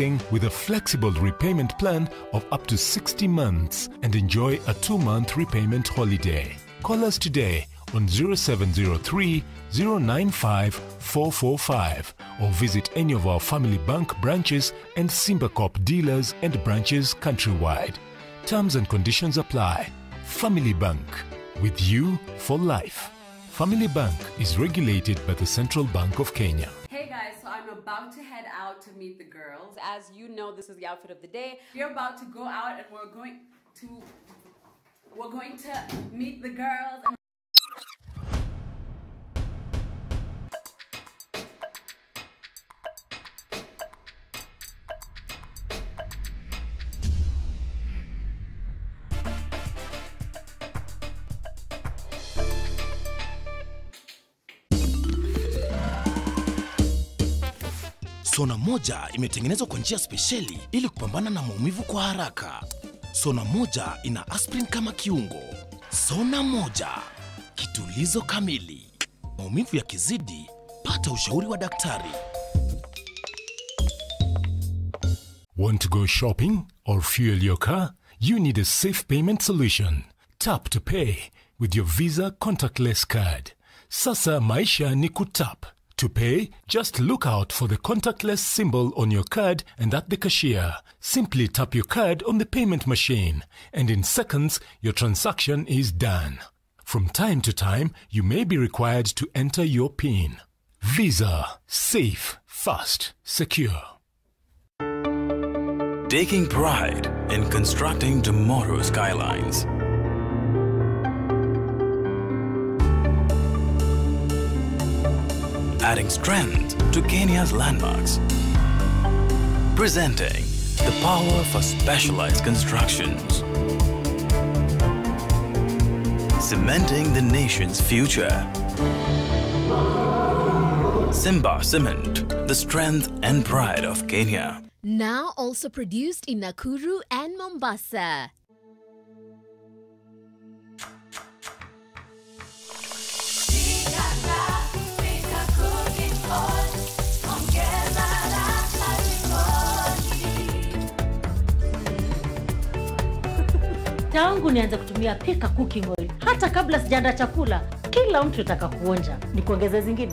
financing with a flexible repayment plan of up to 60 months and enjoy a two month repayment holiday. Call us today on 0703 095 445 or visit any of our Family Bank branches and Simba Corp dealers and branches countrywide. Terms and conditions apply. Family Bank, with you for life. Family Bank is regulated by the Central Bank of Kenya. About to head out to meet the girls. As you know, this is the outfit of the day. We're about to go out and we're going to we're going to meet the girls. Sona moja imetengenezwa kwa njia spesheli ili kupambana na maumivu kwa haraka. Sona moja ina aspirin kama kiungo. Sona moja, kitulizo kamili. Maumivu yakizidi, pata ushauri wa daktari. Want to go shopping or fuel your car? You need a safe payment solution. Tap to pay with your Visa contactless card. Sasa maisha ni kutap. To pay, just look out for the contactless symbol on your card and at the cashier. Simply tap your card on the payment machine, and in seconds, your transaction is done. From time to time, you may be required to enter your PIN. Visa, safe, fast, secure. Taking pride in constructing tomorrow's skylines. Adding strength to Kenya's landmarks. Presenting the power for specialized constructions. Cementing the nation's future. Simba Cement, the strength and pride of Kenya. Now also produced in Nakuru and Mombasa. tangu nianze kutumia pika cooking oil hata kabla sijaanda chakula kila mtu ataka kuonja. Ni kuongeze zingine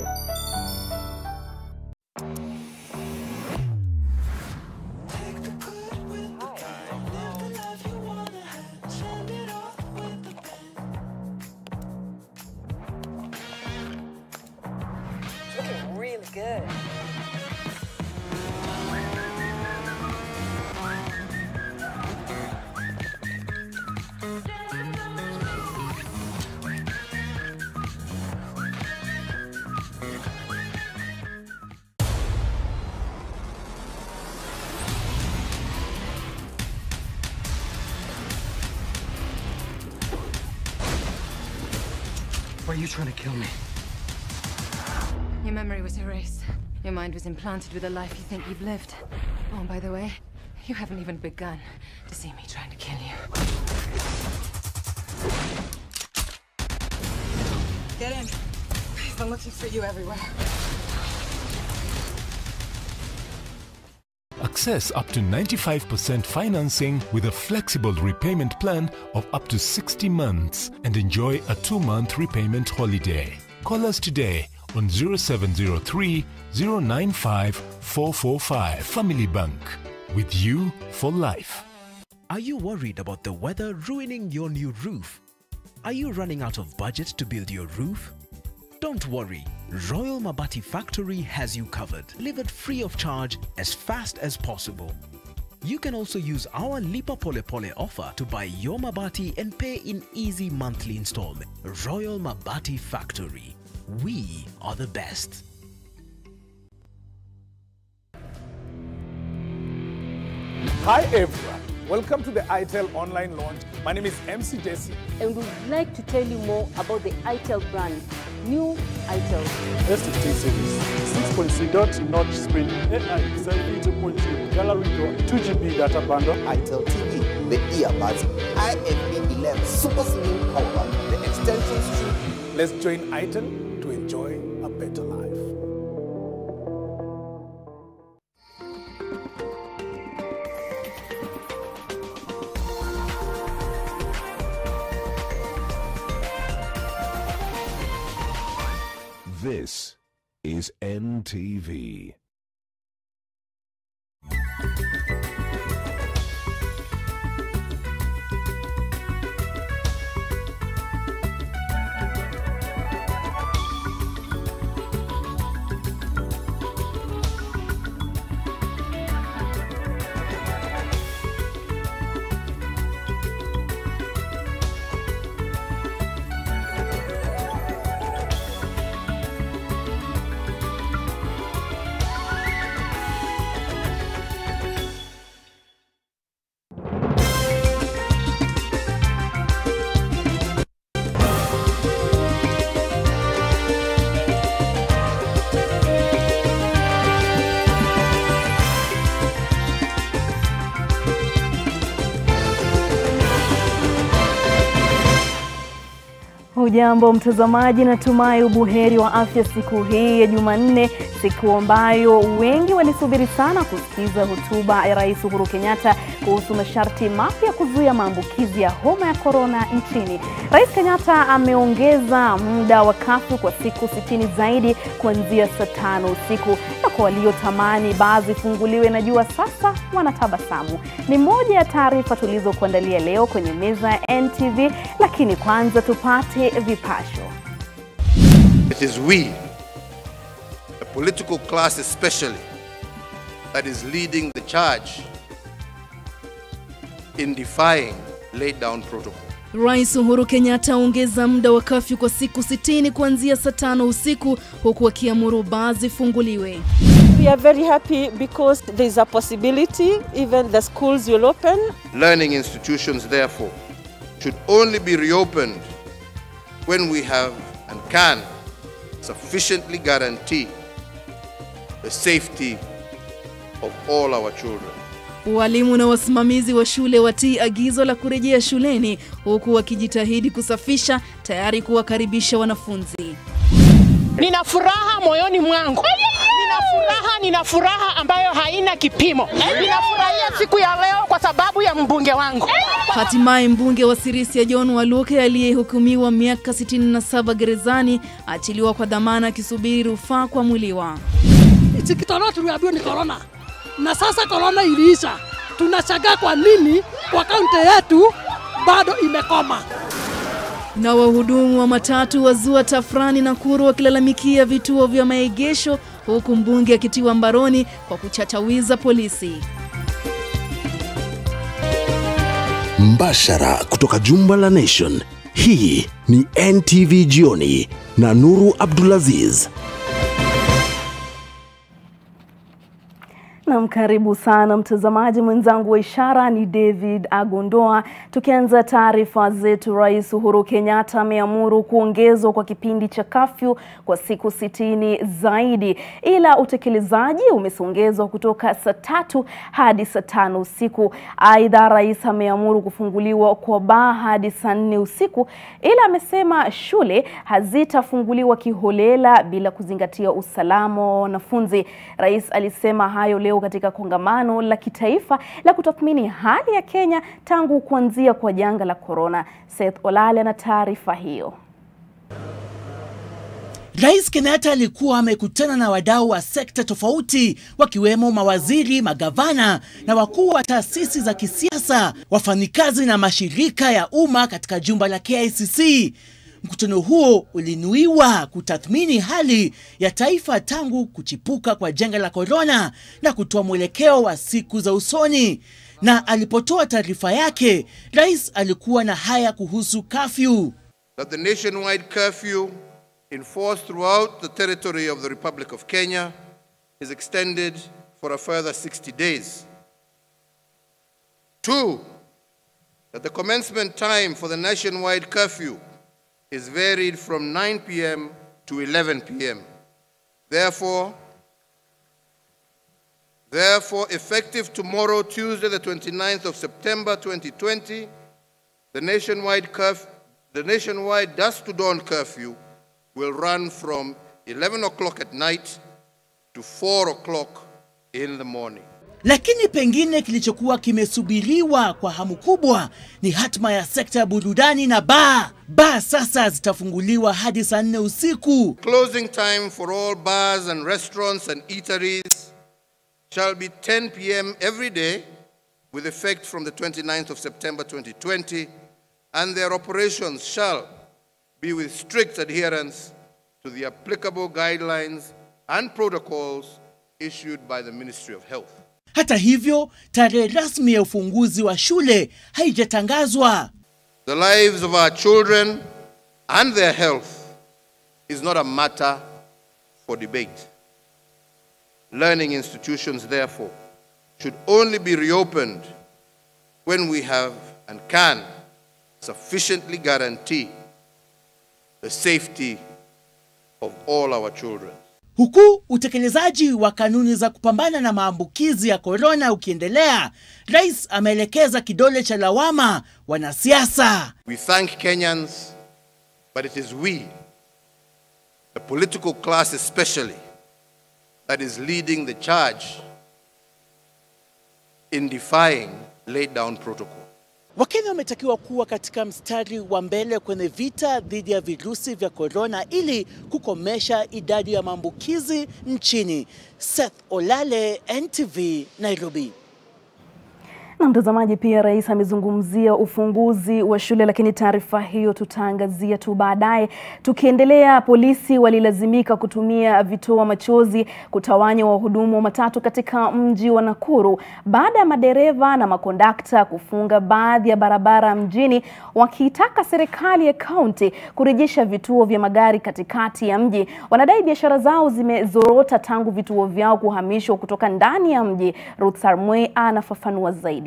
mind was implanted with a life you think you've lived. Oh, by the way, you haven't even begun to see me trying to kill you. Get in. Please, I'm looking for you everywhere. Access up to 95% financing with a flexible repayment plan of up to 60 months and enjoy a two month repayment holiday. Call us today on 0703 095 445. Family Bank, with you for life. Are you worried about the weather ruining your new roof? Are you running out of budget to build your roof? Don't worry, Royal Mabati Factory has you covered. Delivered free of charge as fast as possible. You can also use our Lipa Pole Pole offer to buy your Mabati and pay in easy monthly installment. Royal Mabati Factory. We are the best. Hi everyone, welcome to the ITEL online launch. My name is MC Desi. and we would like to tell you more about the ITEL brand, new ITEL. S15 series, 6.3 dot notch screen, AI design 2.0, gallery door, 2GB data bundle. ITEL TV, the earbuds, IFB 11 super slim power bank, the extension strip. Let's join ITEL to enjoy a better life. This is NTV. Hujambo mtazamaji, natumai ubuheri wa afya siku hii ya Jumanne, siku ambayo wengi walisubiri sana kusikiza hotuba ya Rais Uhuru Kenyatta kuhusu masharti mapya kuzuia maambukizi ya homa ya korona nchini. Rais Kenyatta ameongeza muda wa kafyu kwa siku sitini zaidi kuanzia saa tano usiku, na kwa waliotamani baa zifunguliwe, najua sasa wanatabasamu. Ni moja ya taarifa tulizokuandalia leo kwenye meza ya NTV, lakini kwanza tupate vipasho. It is we, the political class especially, that is leading the charge in defying laid down protocol. Rais Uhuru Kenyatta aongeza muda wa kafyu kwa siku 60 kuanzia saa tano usiku huku akiamuru baa zifunguliwe. We are very happy because there is a possibility even the schools will open. Learning institutions, therefore, should only be reopened when we have and can sufficiently guarantee the safety of all our children. Walimu na wasimamizi wa shule watii agizo la kurejea shuleni huku wakijitahidi kusafisha tayari kuwakaribisha wanafunzi. Nina furaha moyoni mwangu, nina furaha, nina furaha ambayo haina kipimo. Ninafurahia siku ya leo kwa sababu ya mbunge wangu. Hatimaye mbunge wa Sirisia John Waluke aliyehukumiwa miaka 67 gerezani achiliwa kwa dhamana akisubiri rufaa kuamuliwa. Hichi kitoro tuliambiwa ni korona, na sasa korona iliisha. Tunashangaa kwa nini kwa kaunti yetu bado imekoma. Na wahudumu wa matatu wazua tafrani Nakuru wakilalamikia vituo vya maegesho huku mbunge akitiwa mbaroni kwa kuchachawiza polisi. Mbashara kutoka jumba la Nation. Hii ni NTV Jioni na Nuru Abdulaziz. Nam, karibu sana mtazamaji. Mwenzangu wa ishara ni David Agondoa. Tukianza taarifa zetu, Rais Uhuru Kenyatta ameamuru kuongezwa kwa kipindi cha kafyu kwa siku sitini zaidi, ila utekelezaji umesongezwa kutoka saa tatu hadi saa tano usiku. Aidha, rais ameamuru kufunguliwa kwa baa hadi saa nne usiku, ila amesema shule hazitafunguliwa kiholela bila kuzingatia usalama wa wanafunzi. Rais alisema hayo leo katika kongamano la kitaifa la kutathmini hali ya Kenya tangu kuanzia kwa janga la korona. Seth Olale na taarifa hiyo. Rais Kenyatta alikuwa amekutana na wadau wa sekta tofauti wakiwemo mawaziri, magavana na wakuu wa taasisi za kisiasa, wafanyikazi na mashirika ya umma katika jumba la KICC. Mkutano huo ulinuiwa kutathmini hali ya taifa tangu kuchipuka kwa janga la korona na kutoa mwelekeo wa siku za usoni. Na alipotoa taarifa yake, rais alikuwa na haya kuhusu kafyu. That the nationwide curfew enforced throughout the territory of the Republic of Kenya is extended for a further 60 days. Two, that the commencement time for the nationwide curfew is varied from 9 p.m. to 11 p.m. Therefore, therefore, effective tomorrow, Tuesday, the 29th of September 2020, the nationwide curf the nationwide dusk to dawn curfew will run from 11 o'clock at night to 4 o'clock in the morning. Lakini pengine kilichokuwa kimesubiriwa kwa hamu kubwa ni hatma ya sekta ya burudani na baa. Baa sasa zitafunguliwa hadi saa nne usiku. Closing time for all bars and restaurants and eateries shall be 10 p.m. every day with effect from the 29th of September 2020, and their operations shall be with strict adherence to the applicable guidelines and protocols issued by the Ministry of Health. Hata hivyo, tarehe rasmi ya ufunguzi wa shule haijatangazwa. The lives of our children and their health is not a matter for debate. Learning institutions, therefore, should only be reopened when we have and can sufficiently guarantee the safety of all our children. Huku utekelezaji wa kanuni za kupambana na maambukizi ya korona ukiendelea, rais ameelekeza kidole cha lawama wanasiasa. We thank Kenyans, but it is we, the political class especially, that is leading the charge in defying laid down protocol. Wakenya wametakiwa kuwa katika mstari wa mbele kwenye vita dhidi ya virusi vya korona ili kukomesha idadi ya maambukizi nchini. Seth Olale, NTV, Nairobi. Na mtazamaji, pia rais amezungumzia ufunguzi wa shule, lakini taarifa hiyo tutaangazia tu baadaye. Tukiendelea, polisi walilazimika kutumia vitoa machozi kutawanya wahudumu wa matatu katika mji wa Nakuru baada ya madereva na makondakta kufunga baadhi ya barabara mjini, wakiitaka serikali ya kaunti kurejesha vituo vya magari katikati ya mji. Wanadai biashara zao zimezorota tangu vituo vyao kuhamishwa kutoka ndani ya mji. Ruth Sarmwe anafafanua zaidi.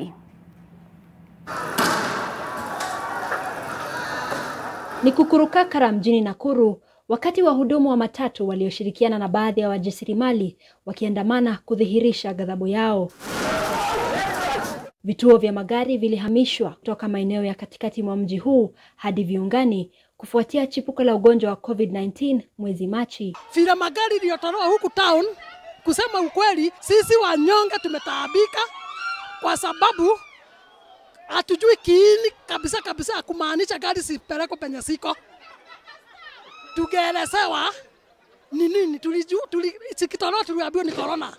Ni kukurukakara mjini Nakuru wakati wahudumu wa matatu walioshirikiana na baadhi ya wajasiriamali wakiandamana kudhihirisha ghadhabu yao. Vituo vya magari vilihamishwa kutoka maeneo ya katikati mwa mji huu hadi viungani kufuatia chipuko la ugonjwa wa COVID-19 mwezi Machi. Vile magari iliyotolewa huku town, kusema ukweli, sisi wanyonge tumetaabika kwa sababu hatujui kiini kabisa kabisa kumaanisha gari sipeleko penye siko. Tugeelezewa ni nini, tulijua tuli, tuliambiwa ni corona,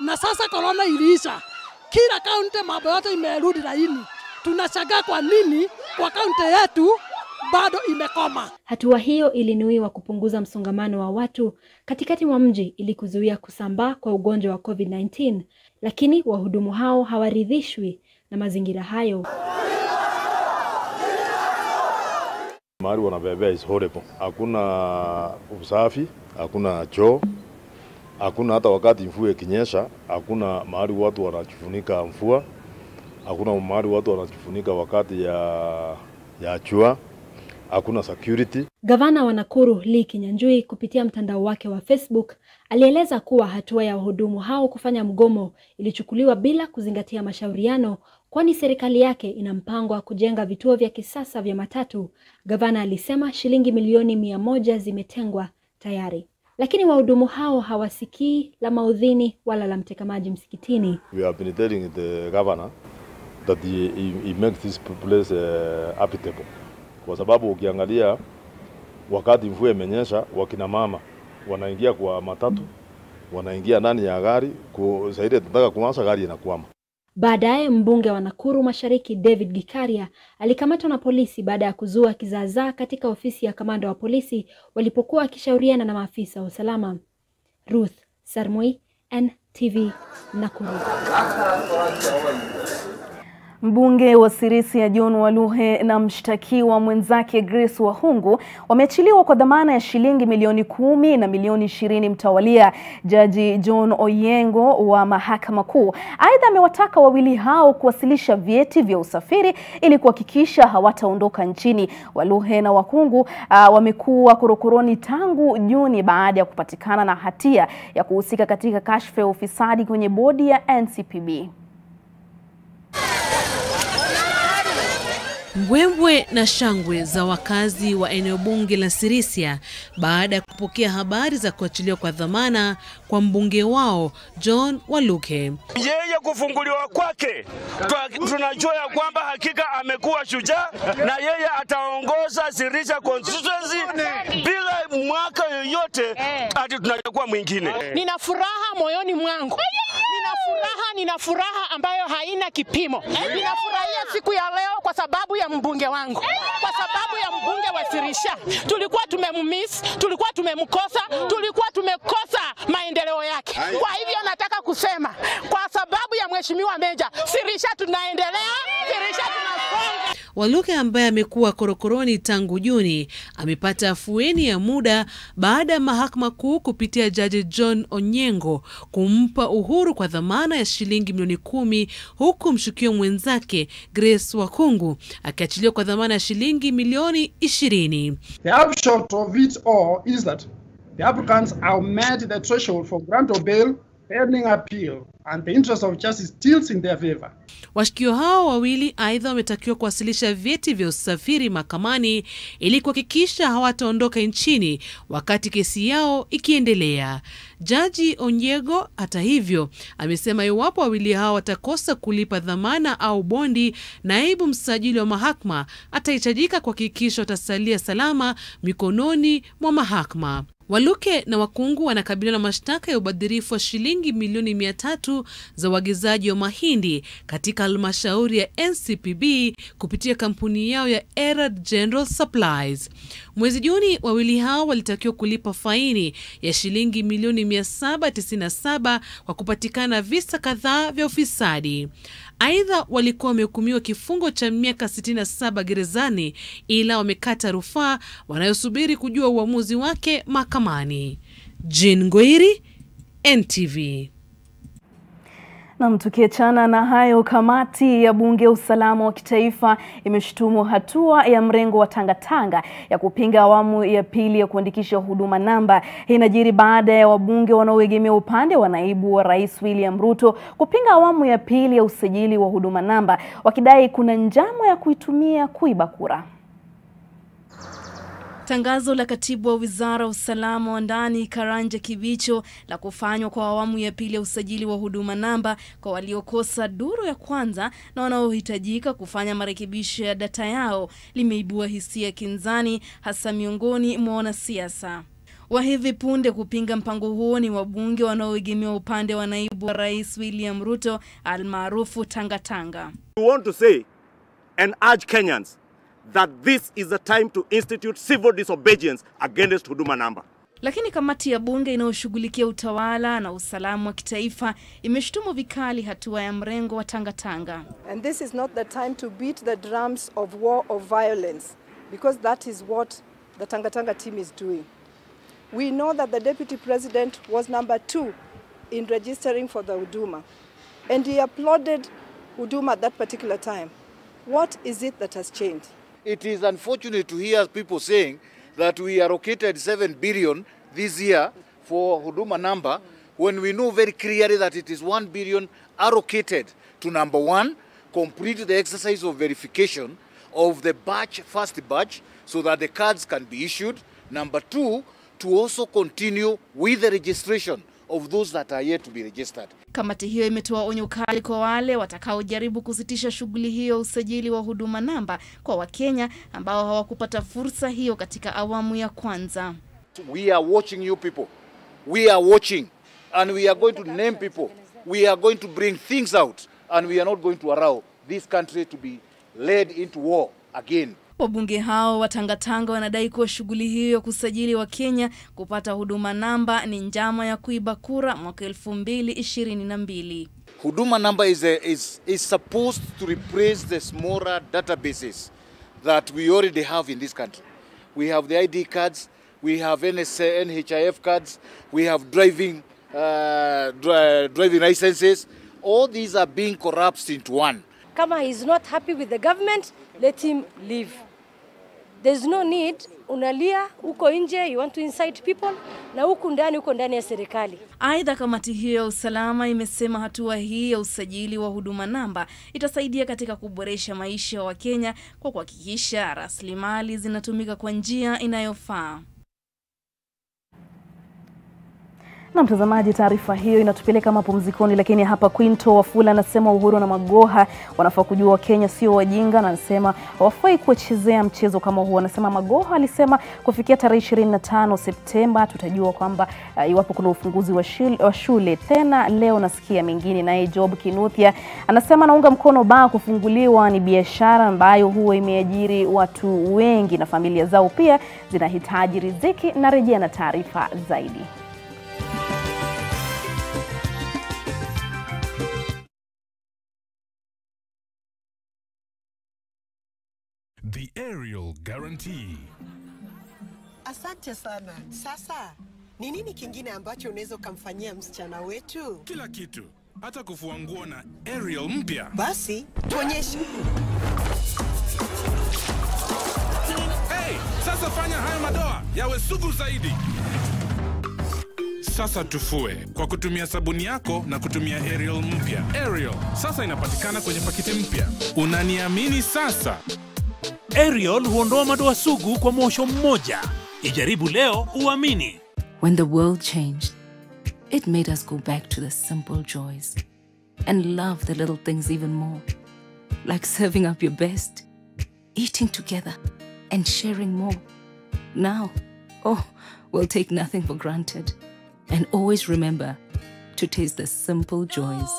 na sasa corona iliisha, kila kaunti mambo yote imerudi laini. Tunashangaa kwa nini kwa kaunti yetu bado imekoma. Hatua hiyo ilinuiwa kupunguza msongamano wa watu katikati mwa mji ili kuzuia kusambaa kwa ugonjwa wa COVID-19, lakini wahudumu hao hawaridhishwi na mazingira hayo. Mahali wanabebea is horrible. Hakuna usafi, hakuna choo, hakuna hata wakati mvua ikinyesha, hakuna mahali watu wanajifunika mvua, hakuna mahali watu wanajifunika wakati ya, ya jua, hakuna security. Gavana wa Nakuru Lee Kinyanjui kupitia mtandao wake wa Facebook alieleza kuwa hatua ya wahudumu hao kufanya mgomo ilichukuliwa bila kuzingatia mashauriano kwani serikali yake ina mpango wa kujenga vituo vya kisasa vya matatu. Gavana alisema shilingi milioni mia moja zimetengwa tayari, lakini wahudumu hao hawasikii la maudhini wala la mtekamaji msikitini. We have been telling the governor that he, he, this place uh, habitable, kwa sababu ukiangalia wakati mvua imenyesha, wakina mama wanaingia kwa matatu, wanaingia ndani ya gari, zaidi tunataka kuanza gari inakwama. Baadaye mbunge wa Nakuru Mashariki David Gikaria alikamatwa na polisi baada ya kuzua kizaazaa katika ofisi ya kamanda wa polisi walipokuwa wakishauriana na maafisa wa usalama. Ruth Sarmui, NTV, Nakuru. Mbunge wa Sirisia John Waluhe na mshtakiwa mwenzake Grace Wahungu wameachiliwa kwa dhamana ya shilingi milioni kumi na milioni ishirini mtawalia. Jaji John Oyengo wa Mahakama Kuu aidha amewataka wawili hao kuwasilisha vyeti vya usafiri ili kuhakikisha hawataondoka nchini. Waluhe na Wahungu uh, wamekuwa korokoroni tangu Juni baada ya kupatikana na hatia ya kuhusika katika kashfa ya ufisadi kwenye bodi ya NCPB. Mbwembwe na shangwe za wakazi wa eneo bunge la Sirisia baada ya kupokea habari za kuachiliwa kwa dhamana kwa mbunge wao John Waluke. Yeye kufunguliwa kwake tunajua ya kwamba hakika amekuwa shujaa na yeye ataongoza Sirisia constituency bila mwaka yoyote hadi tunachagua mwingine. Nina furaha moyoni mwangu, nina furaha, nina furaha ambayo haina kipimo. Ninafurahia siku ya leo kwa sababu ya mbunge wangu, kwa sababu ya mbunge wa Sirisha. Tulikuwa tumemmiss, tulikuwa tumemkosa, tulikuwa tumekosa maendeleo yake. Kwa hivyo nataka kusema kwa sababu ya mheshimiwa Meja, Sirisha tunaendelea, Sirisha tunasonga. Waluke ambaye amekuwa korokoroni tangu Juni amepata afueni ya muda baada ya mahakama kuu kupitia jaji John Onyengo kumpa uhuru kwa dhamana ya shilingi milioni kumi huku mshukio mwenzake Grace Wakungu akiachiliwa kwa dhamana ya shilingi milioni ishirini. The upshot of it all is that the applicants have met the threshold for grant of bail pending appeal, and the interest of justice in their favor. Hao wawili aidha wametakiwa kuwasilisha vyeti vya usafiri mahakamani ili kuhakikisha hawataondoka nchini wakati kesi yao ikiendelea. Jaji Onyego, hata hivyo, amesema iwapo wawili hao watakosa kulipa dhamana au bondi, naibu msajili wa mahakama atahitajika kuhakikisha watasalia salama mikononi mwa mahakama. Waluke na Wakungu wanakabiliwa na mashtaka ya ubadhirifu wa shilingi milioni mia tatu za uagizaji wa mahindi katika halmashauri ya NCPB kupitia kampuni yao ya Erad General Supplies. Mwezi Juni, wawili hao walitakiwa kulipa faini ya shilingi milioni 797 kwa kupatikana visa kadhaa vya ufisadi. Aidha, walikuwa wamehukumiwa kifungo cha miaka 67 gerezani, ila wamekata rufaa wanayosubiri kujua uamuzi wake mahakamani. Jane Ngoiri, NTV. Nam, tukiachana na hayo, kamati ya bunge ya usalama wa kitaifa imeshutumu hatua ya mrengo wa Tangatanga ya kupinga awamu ya pili ya kuandikisha huduma namba. Hii inajiri baada ya wabunge wanaoegemea upande wa naibu wa rais William Ruto kupinga awamu ya pili ya usajili wa huduma namba, wakidai kuna njama ya kuitumia kuiba kura. Tangazo la katibu wa wizara ya usalama wa ndani Karanja Kibicho la kufanywa kwa awamu ya pili ya usajili wa huduma namba kwa waliokosa duru ya kwanza na wanaohitajika kufanya marekebisho ya data yao limeibua hisia kinzani, hasa miongoni mwa wanasiasa. Wa hivi punde kupinga mpango huo ni wabunge wanaoegemea upande wa naibu wa rais William Ruto almaarufu Tangatanga. We want to say and urge Kenyans that this is the time to institute civil disobedience against Huduma namba. Lakini kamati ya bunge inayoshughulikia utawala na usalama wa kitaifa imeshutumu vikali hatua ya mrengo wa Tangatanga. And this is not the time to beat the drums of war or violence because that is what the Tangatanga team is doing. We know that the deputy president was number two in registering for the Huduma and he applauded Huduma at that particular time. What is it that has changed? It is unfortunate to hear people saying that we allocated 7 billion this year for Huduma number when we know very clearly that it is 1 billion allocated to number one, complete the exercise of verification of the batch, first batch, so that the cards can be issued. Number two, to also continue with the registration of those that are yet to be registered. Kamati hiyo imetoa onyo kali kwa wale watakaojaribu kusitisha shughuli hiyo usajili wa huduma namba kwa Wakenya ambao hawakupata fursa hiyo katika awamu ya kwanza. We are watching you people. We are watching and we are going to name people. We are going to bring things out and we are not going to allow this country to be led into war again. Wabunge hao wa Tangatanga wanadai kuwa shughuli hiyo ya kusajili wa Kenya kupata huduma namba ni njama ya kuiba kura mwaka elfu mbili ishirini na mbili. Huduma namba is, a, is, is supposed to replace the smaller databases that we already have in this country. We have the ID cards, we have NSA, NHIF cards, we have driving, uh, dri driving licenses. All these are being collapsed into one. Kama is not happy with the government, let him leave. There's no need unalia huko nje, you want to incite people, na huku ndani, huko ndani ya serikali. Aidha, kamati hiyo ya usalama imesema hatua hii ya usajili wa huduma namba itasaidia katika kuboresha maisha ya Wakenya kwa kuhakikisha rasilimali zinatumika kwa njia inayofaa. Na mtazamaji, taarifa hiyo inatupeleka mapumzikoni, lakini hapa Quinto Wafula anasema Uhuru na Magoha wanafaa kujua Wakenya sio wajinga, na anasema hawafai kuchezea mchezo kama huo. Anasema Magoha alisema kufikia tarehe 25 Septemba tutajua kwamba uh, iwapo kuna ufunguzi wa shule, wa shule tena. Leo nasikia mengine. Naye Job Kinuthia anasema anaunga mkono baa kufunguliwa, ni biashara ambayo huwa imeajiri watu wengi na familia zao pia zinahitaji riziki. Narejea na taarifa zaidi. Guarantee. Asante sana. Sasa ni nini kingine ambacho unaweza ukamfanyia msichana wetu? Kila kitu, hata kufua nguo na Aerial mpya. Basi tuonyeshe. Hey, sasa fanya haya madoa yawe sugu zaidi. Sasa tufue kwa kutumia sabuni yako na kutumia Ariel mpya. Ariel sasa inapatikana kwenye pakiti mpya. Unaniamini sasa? Ariel huondoa madoa sugu kwa mwosho mmoja. Ijaribu leo uamini. When the world changed, it made us go back to the simple joys and love the little things even more. Like serving up your best, eating together, and sharing more. Now, oh, we'll take nothing for granted and always remember to taste the simple joys.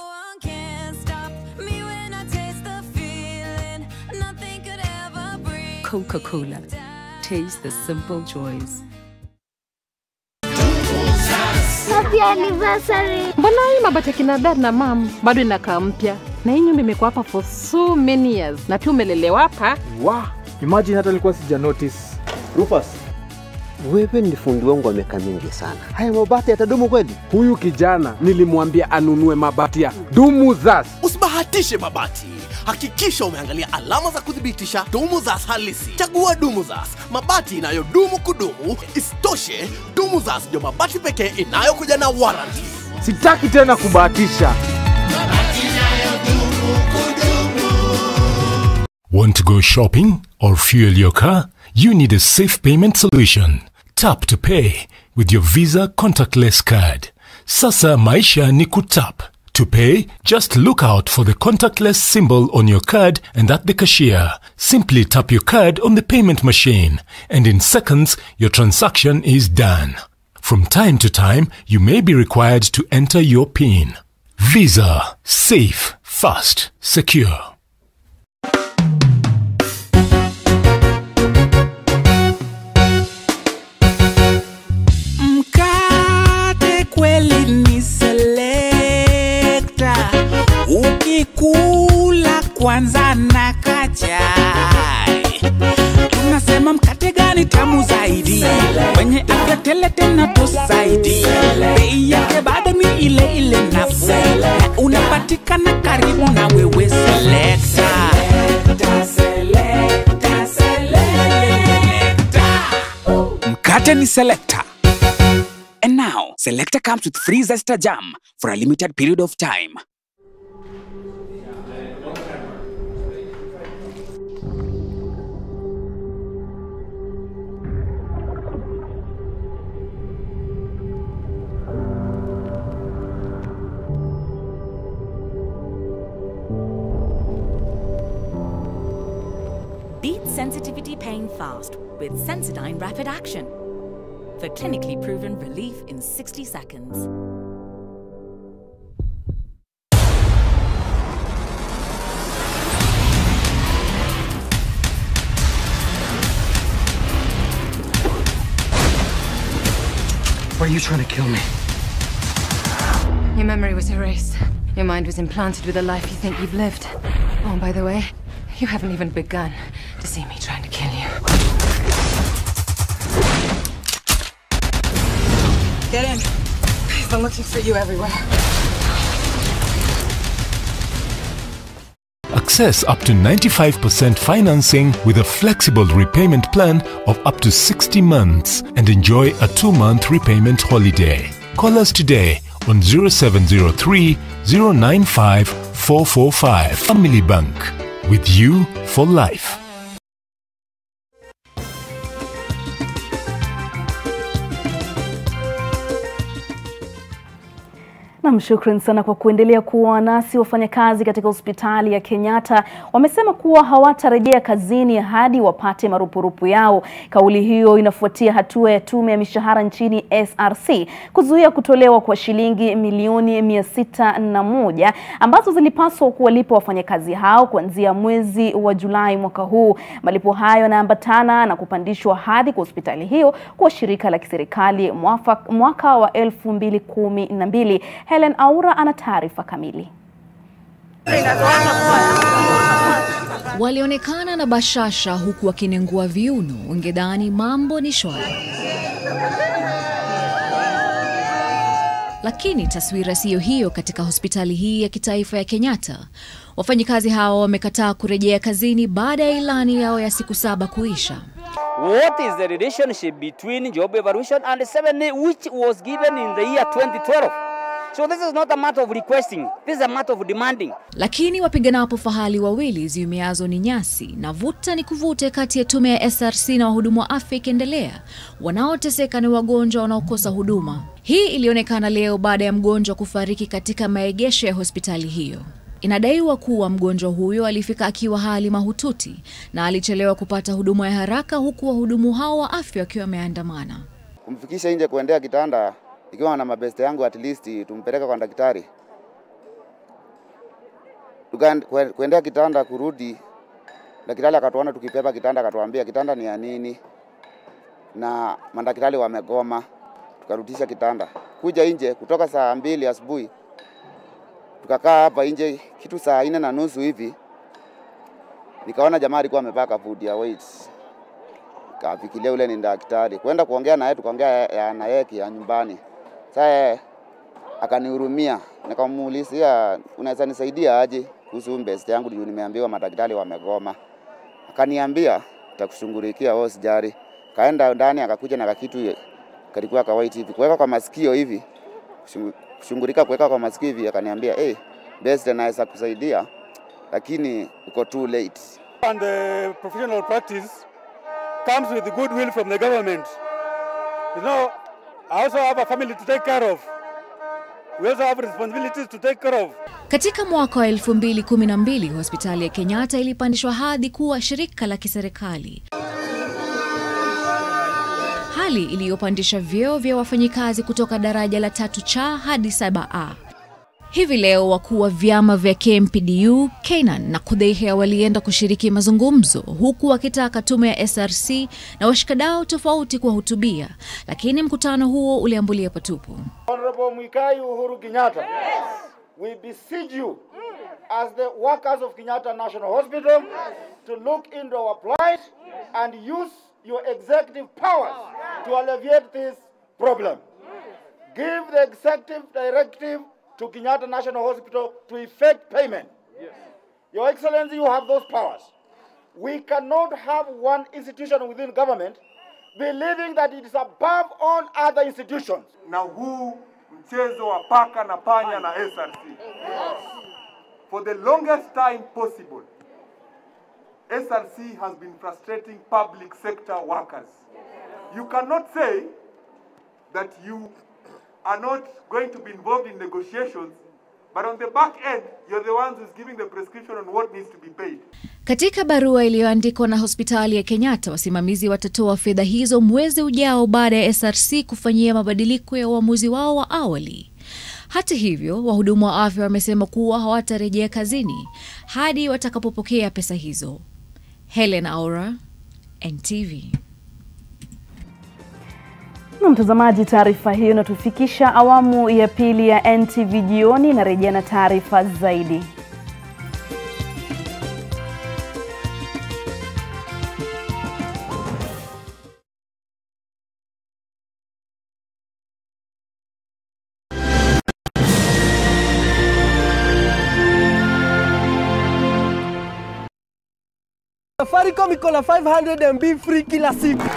Coca Cola. Taste the simple joys. Happy anniversary. Mbona hii mabati ya kina dad na mam bado inakaa mpya na hii nyumba imekuwa hapa for so many years na pia umelelewa hapa. Wow, imagine hata nilikuwa sija notice. Rufus, wewe ni fundi wangu wa miaka mingi sana. Haya mabati yatadumu kweli? Huyu kijana nilimwambia anunue mabati ya dumu zas. Usibahatishe mabati. Hakikisha umeangalia alama za kuthibitisha Dumuzas halisi. Chagua Dumuzas, mabati inayodumu kudumu. Isitoshe, Dumuzas ndio mabati pekee inayokuja na warranty. Sitaki tena kubahatisha. Want to go shopping or fuel your car? You need a safe payment solution. Tap to pay with your Visa contactless card. Sasa maisha ni kutap. To pay, just look out for the contactless symbol on your card and at the cashier. Simply tap your card on the payment machine, and in seconds, your transaction is done. From time to time, you may be required to enter your PIN. Visa. Safe, fast, secure. Kwanza na kachai. Tunasema mkate gani tamu zaidi, wenye afya tele tena to zaidi, bei yake bado ni ile ile nafuu, na unapatikana karibu na wewe selekta. Mkate ni selekta. And now, Selector comes with free Zesta jam for a limited period of time. Beat sensitivity pain fast with Sensodyne Rapid Action for clinically proven relief in 60 seconds. Why are you trying to kill me? Your memory was erased. Your mind was implanted with a life you think you've lived. Oh, by the way, you haven't even begun to see me trying to kill you. Get in. I've been looking for you everywhere. Access up to 95% financing with a flexible repayment plan of up to 60 months and enjoy a two month repayment holiday. Call us today on 0703 095 445. Family Bank. With you for life. Nam, shukran sana kwa kuendelea kuwa nasi. Wafanyakazi katika hospitali ya Kenyatta wamesema kuwa hawatarejea kazini hadi wapate marupurupu yao. Kauli hiyo inafuatia hatua ya tume ya mishahara nchini SRC kuzuia kutolewa kwa shilingi milioni mia sita na moja ambazo zilipaswa kuwalipa wafanyakazi hao kuanzia mwezi wa Julai mwaka huu. Malipo hayo yanaambatana na kupandishwa hadhi kwa hospitali hiyo kuwa shirika la kiserikali mwaka wa elfu mbili kumi na mbili. Helen Aura ana taarifa kamili. Walionekana na bashasha huku wakinengua viuno, ungedhani mambo ni shwari. Lakini taswira siyo hiyo katika hospitali hii ya kitaifa ya Kenyatta. Wafanyikazi hao wamekataa kurejea kazini baada ya ilani yao ya siku saba kuisha. What is the relationship between job evaluation and the seven which was given in the year 2012? So this is not a matter of requesting, this is a matter of demanding. Lakini wapiganapo fahali wawili ziumeazo ni nyasi, na vuta ni kuvute kati ya tume ya SRC na wahudumu wa afya ikiendelea. Wanaoteseka ni wagonjwa wanaokosa huduma. Hii ilionekana leo baada ya mgonjwa kufariki katika maegesho ya hospitali hiyo. Inadaiwa kuwa mgonjwa huyo alifika akiwa hali mahututi na alichelewa kupata huduma ya haraka, huku wahudumu hao wa afya wakiwa wameandamana. kumfikisha nje kuendea kitanda ikiwa na mabeste yangu at least tumpeleka kwa daktari kuendea kitanda kurudi daktari akatuona tukipepa kitanda akatuambia kitanda ni ya nini na madaktari wamegoma tukarudisha kitanda kuja nje kutoka saa mbili asubuhi tukakaa hapa nje kitu saa nne na nusu hivi nikaona jamaa alikuwa amevaa kabuti ya weights kafikiria ule ni daktari. Kwenda kuongea naye, tukaongea na yeye ya nyumbani. Sasa akanihurumia, nikamuulizia unaweza nisaidia aje kuhusu mbest yangu juu nimeambiwa madaktari wamegoma. Akaniambia takushughulikia wewe sijari. Kaenda ndani akakuja na kakitu kalikuwa kawaiti hivi kuweka kwa masikio hivi kushungu- kushughulika kuweka kwa masikio hivi, akaniambia hey, best naweza kusaidia lakini uko too late. And the professional practice comes with goodwill from the government. You know, Also have a family to take care of. We also have responsibilities to take care of. Katika mwaka wa 2012 hospitali ya Kenyatta ilipandishwa hadhi kuwa shirika la kiserikali, hali iliyopandisha vyeo vya wafanyikazi kutoka daraja la tatu cha hadi 7A. Hivi leo wakuu wa vyama vya KMPDU, kenan na Kudhehea walienda kushiriki mazungumzo huku wakitaka tume ya SRC na washikadau tofauti kuwahutubia, lakini mkutano huo uliambulia patupu. Honorable Mwikai Uhuru Kenyatta, we beseech you as the workers of Kenyatta National Hospital to look into our plight and use your executive powers to alleviate this problem. Give the executive directive to Kenyatta National Hospital to effect payment. Your Excellency, you have those powers. We cannot have one institution within government believing that it is above all other institutions. na huu mchezo wa paka na panya na SRC. For the longest time possible, SRC has been frustrating public sector workers. You cannot say that you are not going to be involved in negotiations, but on the back end, you're the ones who's giving the prescription on what needs to be paid. Katika barua iliyoandikwa na hospitali ya Kenyatta, wasimamizi watatoa fedha hizo mwezi ujao baada ya SRC kufanyia mabadiliko ya uamuzi wao wa awali. Hata hivyo, wahudumu wa afya wamesema kuwa hawatarejea kazini hadi watakapopokea pesa hizo. Helen Aura, NTV. Na mtazamaji, taarifa hiyo inatufikisha awamu ya pili ya NTV jioni. Narejea na taarifa zaidi. Safaricom iko na 500 MB free kila siku.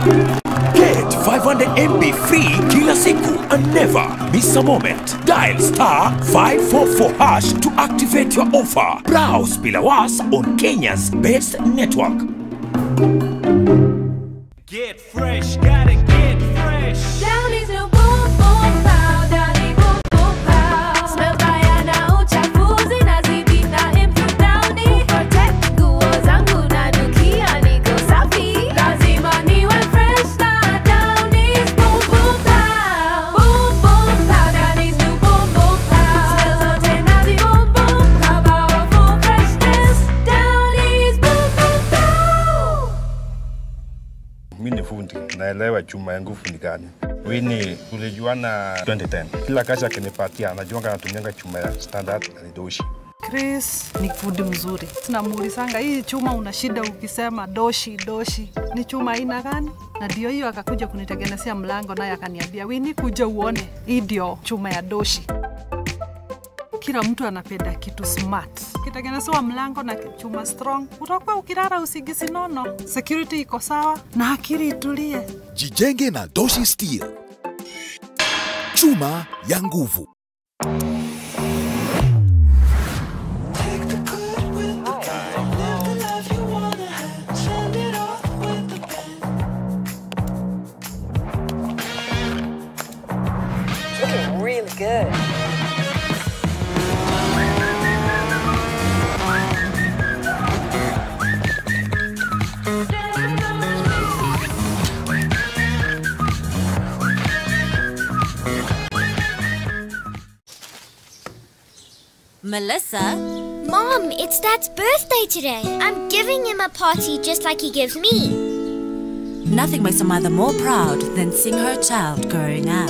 Get 500 MB free kila siku and never miss a moment. Dial star 544 hash to activate your offer. Browse bila on Kenya's best network. Get fresh, gotta get Mi naelewa chuma ya nguvu ni gani. Wini tulijuana 2010. Kila kazi akinipatia anajuanga anatumianga chuma ya standard alidoshi. lidoshi. Chris ni fundi mzuri, tunamuulizanga hii chuma una shida ukisema doshi doshi, ni chuma aina gani? Na ndio hiyo akakuja kunitengenezea mlango, naye akaniambia Wini, kuja uone, hii ndio chuma ya doshi. Kila mtu anapenda kitu smart. Ukitengenezewa mlango na chuma strong, utakuwa ukilala usigisi nono, security iko sawa na akili itulie. Jijenge na Doshi Steel. Chuma ya nguvu. Really good. Melissa? Mom, it's Dad's birthday today. I'm giving him a party just like he gives me. Nothing makes a mother more proud than seeing her child growing up.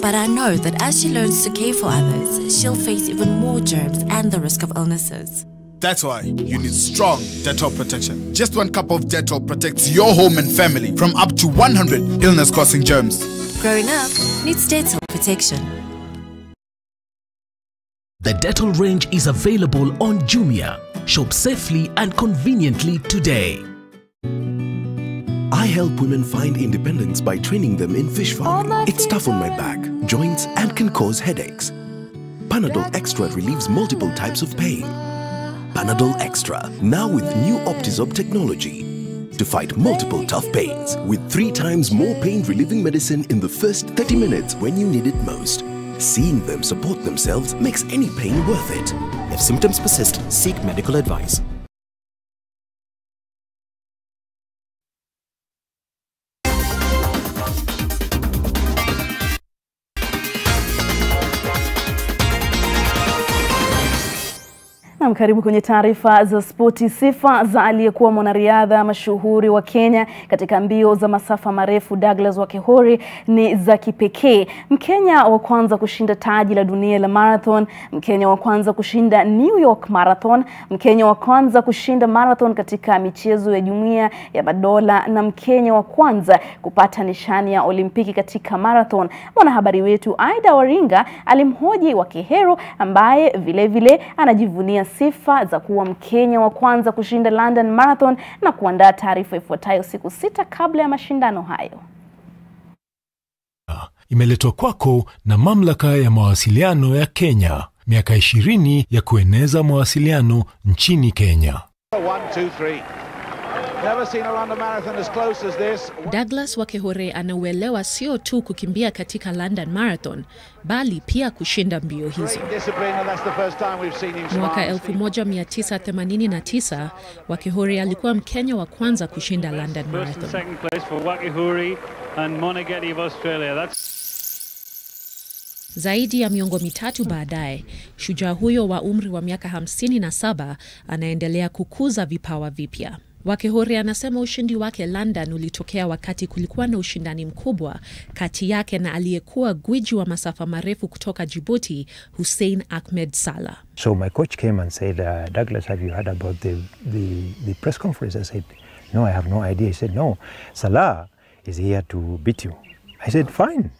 But I know that as she learns to care for others, she'll face even more germs and the risk of illnesses. That's why you need strong Dettol protection. Just one cup of Dettol protects your home and family from up to 100 illness causing germs. Growing up needs Dettol protection. The Dettol range is available on Jumia. Shop safely and conveniently today. I help women find independence by training them in fish farming. it's tough on my back, joints, and can cause headaches. Panadol Extra relieves multiple types of pain. Panadol Extra, now with new Optizorb technology to fight multiple tough pains with three times more pain relieving medicine in the first 30 minutes when you need it most. Seeing them support themselves makes any pain worth it. If symptoms persist, seek medical advice. Nam, karibu kwenye taarifa za spoti. Sifa za aliyekuwa mwanariadha mashuhuri wa Kenya katika mbio za masafa marefu Douglas Wakehori ni za kipekee. Mkenya wa kwanza kushinda taji la dunia la marathon, Mkenya wa kwanza kushinda New York Marathon, Mkenya wa kwanza kushinda marathon katika michezo ya Jumuiya ya Madola na Mkenya wa kwanza kupata nishani ya Olimpiki katika marathon. Mwanahabari wetu Aida Waringa alimhoji Wakehero ambaye vilevile vile anajivunia sifa za kuwa Mkenya wa kwanza kushinda London Marathon na kuandaa taarifa ifuatayo siku sita kabla ya mashindano hayo. Imeletwa kwako na Mamlaka ya Mawasiliano ya Kenya. Miaka 20 ya kueneza mawasiliano nchini Kenya. One, two, Douglas Wakehore anauelewa sio tu kukimbia katika London Marathon bali pia kushinda mbio hizo. Mwaka 1989 Wakehore alikuwa Mkenya wa kwanza kushinda London Marathon. second place for Wakihuri and Monaghan of Australia. That's Zaidi ya miongo mitatu baadaye, shujaa huyo wa umri wa miaka 57 anaendelea kukuza vipawa vipya. Wakehore anasema ushindi wake London ulitokea wakati kulikuwa na ushindani mkubwa kati yake na aliyekuwa gwiji wa masafa marefu kutoka jibuti Hussein Ahmed Salah. So my coach came and said, uh, Douglas, have you heard about the, the, the press conference? I said, no, I have no idea. He said, no, Salah is here to beat you. I said, fine,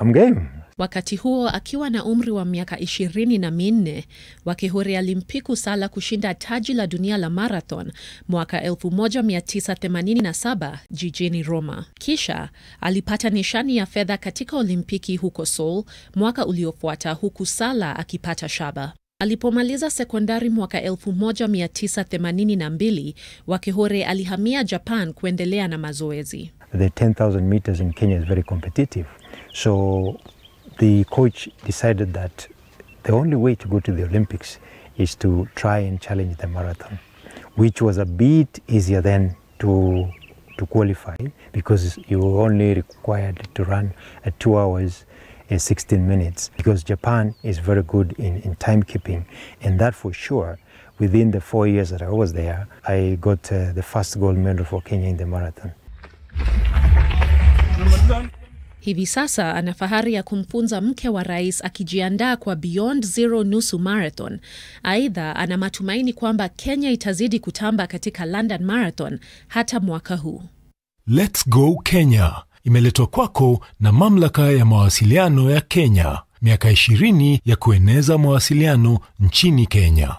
I'm game. Wakati huo akiwa na umri wa miaka ishirini na minne, Wakihuri alimpiku Sala kushinda taji la dunia la marathon mwaka 1987 jijini Roma. Kisha alipata nishani ya fedha katika Olimpiki huko Seoul mwaka uliofuata, huku Sala akipata shaba. Alipomaliza sekondari mwaka 1982, Wakihore alihamia Japan kuendelea na mazoezi. The 10,000 meters in Kenya is very competitive. So the coach decided that the only way to go to the Olympics is to try and challenge the marathon, which was a bit easier than to to qualify because you were only required to run at two hours and 16 minutes because Japan is very good in, in timekeeping and that for sure within the four years that I was there I got uh, the first gold medal for Kenya in the marathon. Hivi sasa ana fahari ya kumfunza mke wa rais akijiandaa kwa Beyond Zero nusu marathon. Aidha, ana matumaini kwamba Kenya itazidi kutamba katika London Marathon hata mwaka huu. Let's Go Kenya imeletwa kwako na mamlaka ya mawasiliano ya Kenya, miaka 20 ya kueneza mawasiliano nchini Kenya.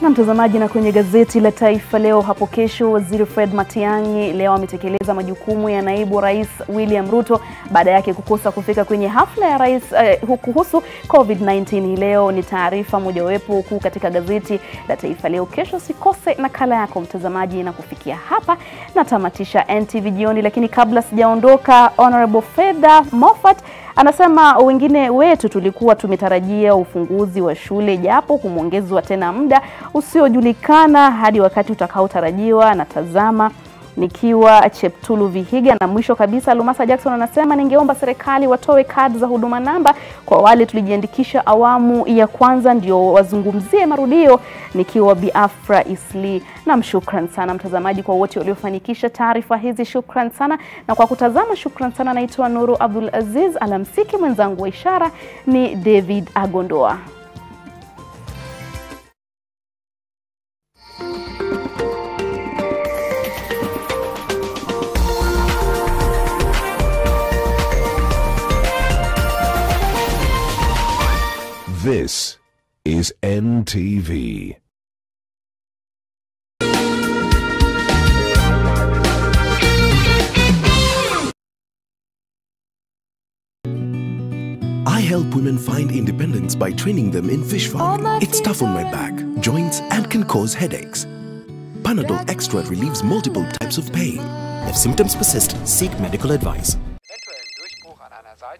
Na mtazamaji, na kwenye gazeti la Taifa Leo hapo kesho, waziri Fred Matiang'i leo ametekeleza majukumu ya naibu rais William Ruto baada yake kukosa kufika kwenye hafla ya rais eh, kuhusu COVID-19. Hii leo ni taarifa mojawapo kuu katika gazeti la Taifa Leo. Kesho sikose nakala yako mtazamaji, na kufikia hapa natamatisha NTV jioni, lakini kabla sijaondoka, Honorable Fedha Moffat anasema wengine wetu tulikuwa tumetarajia ufunguzi wa shule japo kumwongezwa tena muda usiojulikana hadi wakati utakaotarajiwa. Natazama nikiwa Cheptulu Vihiga. Na mwisho kabisa, Lumasa Jackson anasema ningeomba serikali watoe kadi za huduma namba kwa wale tulijiandikisha awamu ya kwanza, ndio wazungumzie marudio. Nikiwa Biafra Isli. Nam, shukran sana mtazamaji kwa wote waliofanikisha taarifa hizi, shukran sana na kwa kutazama, shukran sana. Naitwa Nuru Abdul Aziz, alamsiki. Mwenzangu wa ishara ni David Agondoa. This is NTV. I help women find independence by training them in fish farming. it's tough on my back, joints, and can cause headaches. Panadol Extra relieves multiple types of pain. If symptoms persist, seek medical advice.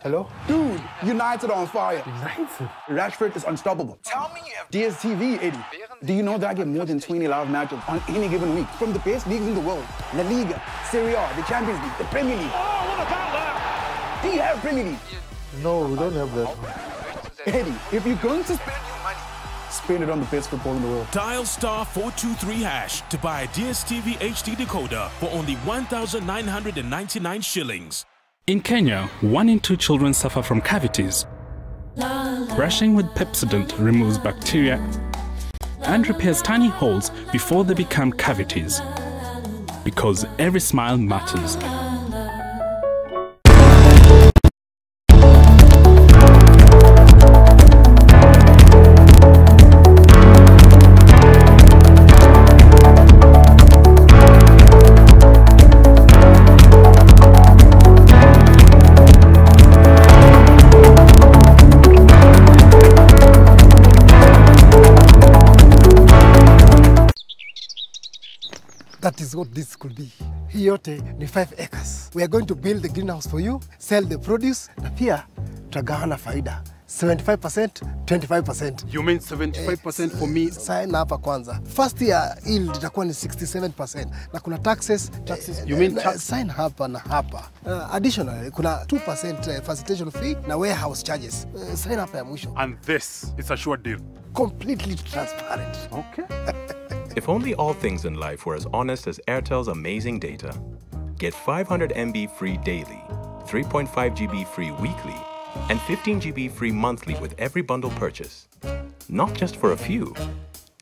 Hello? Dude, United on fire. United? Rashford is unstoppable. Tell me you have DSTV, Eddie. Do you know that I get more than 20 live matches on any given week from the best leagues in the world? La Liga, Serie A, the Champions League, the Premier League. Oh, what about that? Do you have Premier League? No, we don't have that. Eddie, if you're going to spend your money, spend it on the best football in the world. Dial star 423 hash to buy a DSTV HD decoder for only 1,999 shillings. In Kenya, one in two children suffer from cavities. Brushing with Pepsodent removes bacteria and repairs tiny holes before they become cavities. Because every smile matters. That is what this could be. Hii yote ni 5 acres. We are going to build the greenhouse for you, sell the produce na pia tutagawana faida 75%, 25%. You mean 75% for me? Sign hapa kwanza. First year yield itakuwa ni 67% na kuna taxes. taxes You mean eh, tax- sign hapa na hapa. Uh, additionally kuna 2% facilitation fee na warehouse charges. Uh, sign hapa ya mwisho. And this is a sure deal. Completely transparent. Okay. If only all things in life were as honest as Airtel's amazing data. Get 500 MB free daily, 3.5 GB free weekly, and 15 GB free monthly with every bundle purchase. Not just for a few,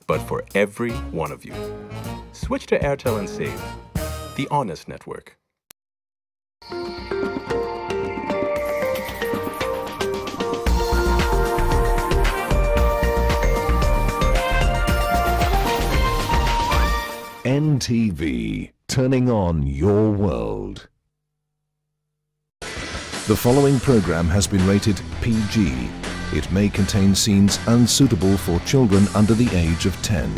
but for every one of you. Switch to Airtel and save. The honest network. NTV, turning on your world. The following program has been rated PG. It may contain scenes unsuitable for children under the age of 10.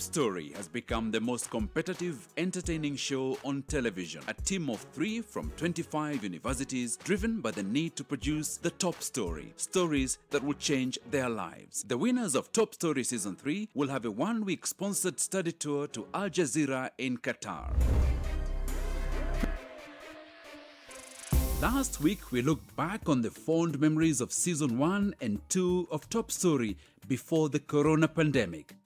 Top Story has become the most competitive, entertaining show on television. A team of three from 25 universities driven by the need to produce the top story. Stories that will change their lives. The winners of Top Story Season 3 will have a one week sponsored study tour to Al Jazeera in Qatar. Last week, we looked back on the fond memories of Season 1 and 2 of Top Story before the corona pandemic.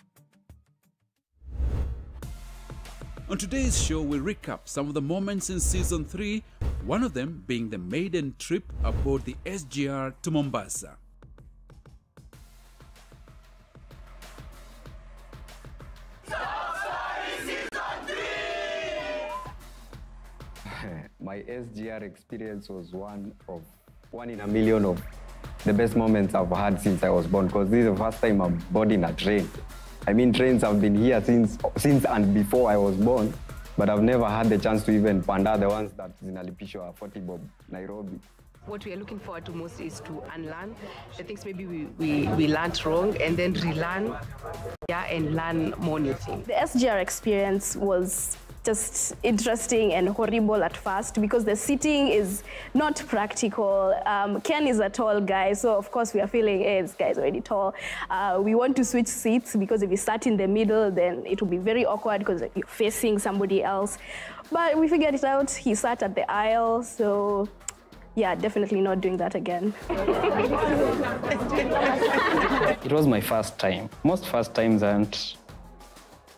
On today's show, we'll recap some of the moments in season 3, one of them being the maiden trip aboard the SGR to Mombasa. My SGR experience was one of one in a million of the best moments I've had since I was born because this is the first time I'm boarding a train. I mean, trains have been here since since and before I was born, but I've never had the chance to even panda the ones that zinalipishwa 40 bob Nairobi. What we are looking forward to most is to unlearn the things maybe we, we, we learned wrong and then relearn yeah, and learn more new things. The SGR experience was just interesting and horrible at first because the seating is not practical. Um, Ken is a tall guy, so of course we are feeling, hey, this guy is already tall. Uh, we want to switch seats because if we sat in the middle, then it will be very awkward because you're facing somebody else. But we figured it out. He sat at the aisle, so yeah, definitely not doing that again. It was my first time. Most first times aren't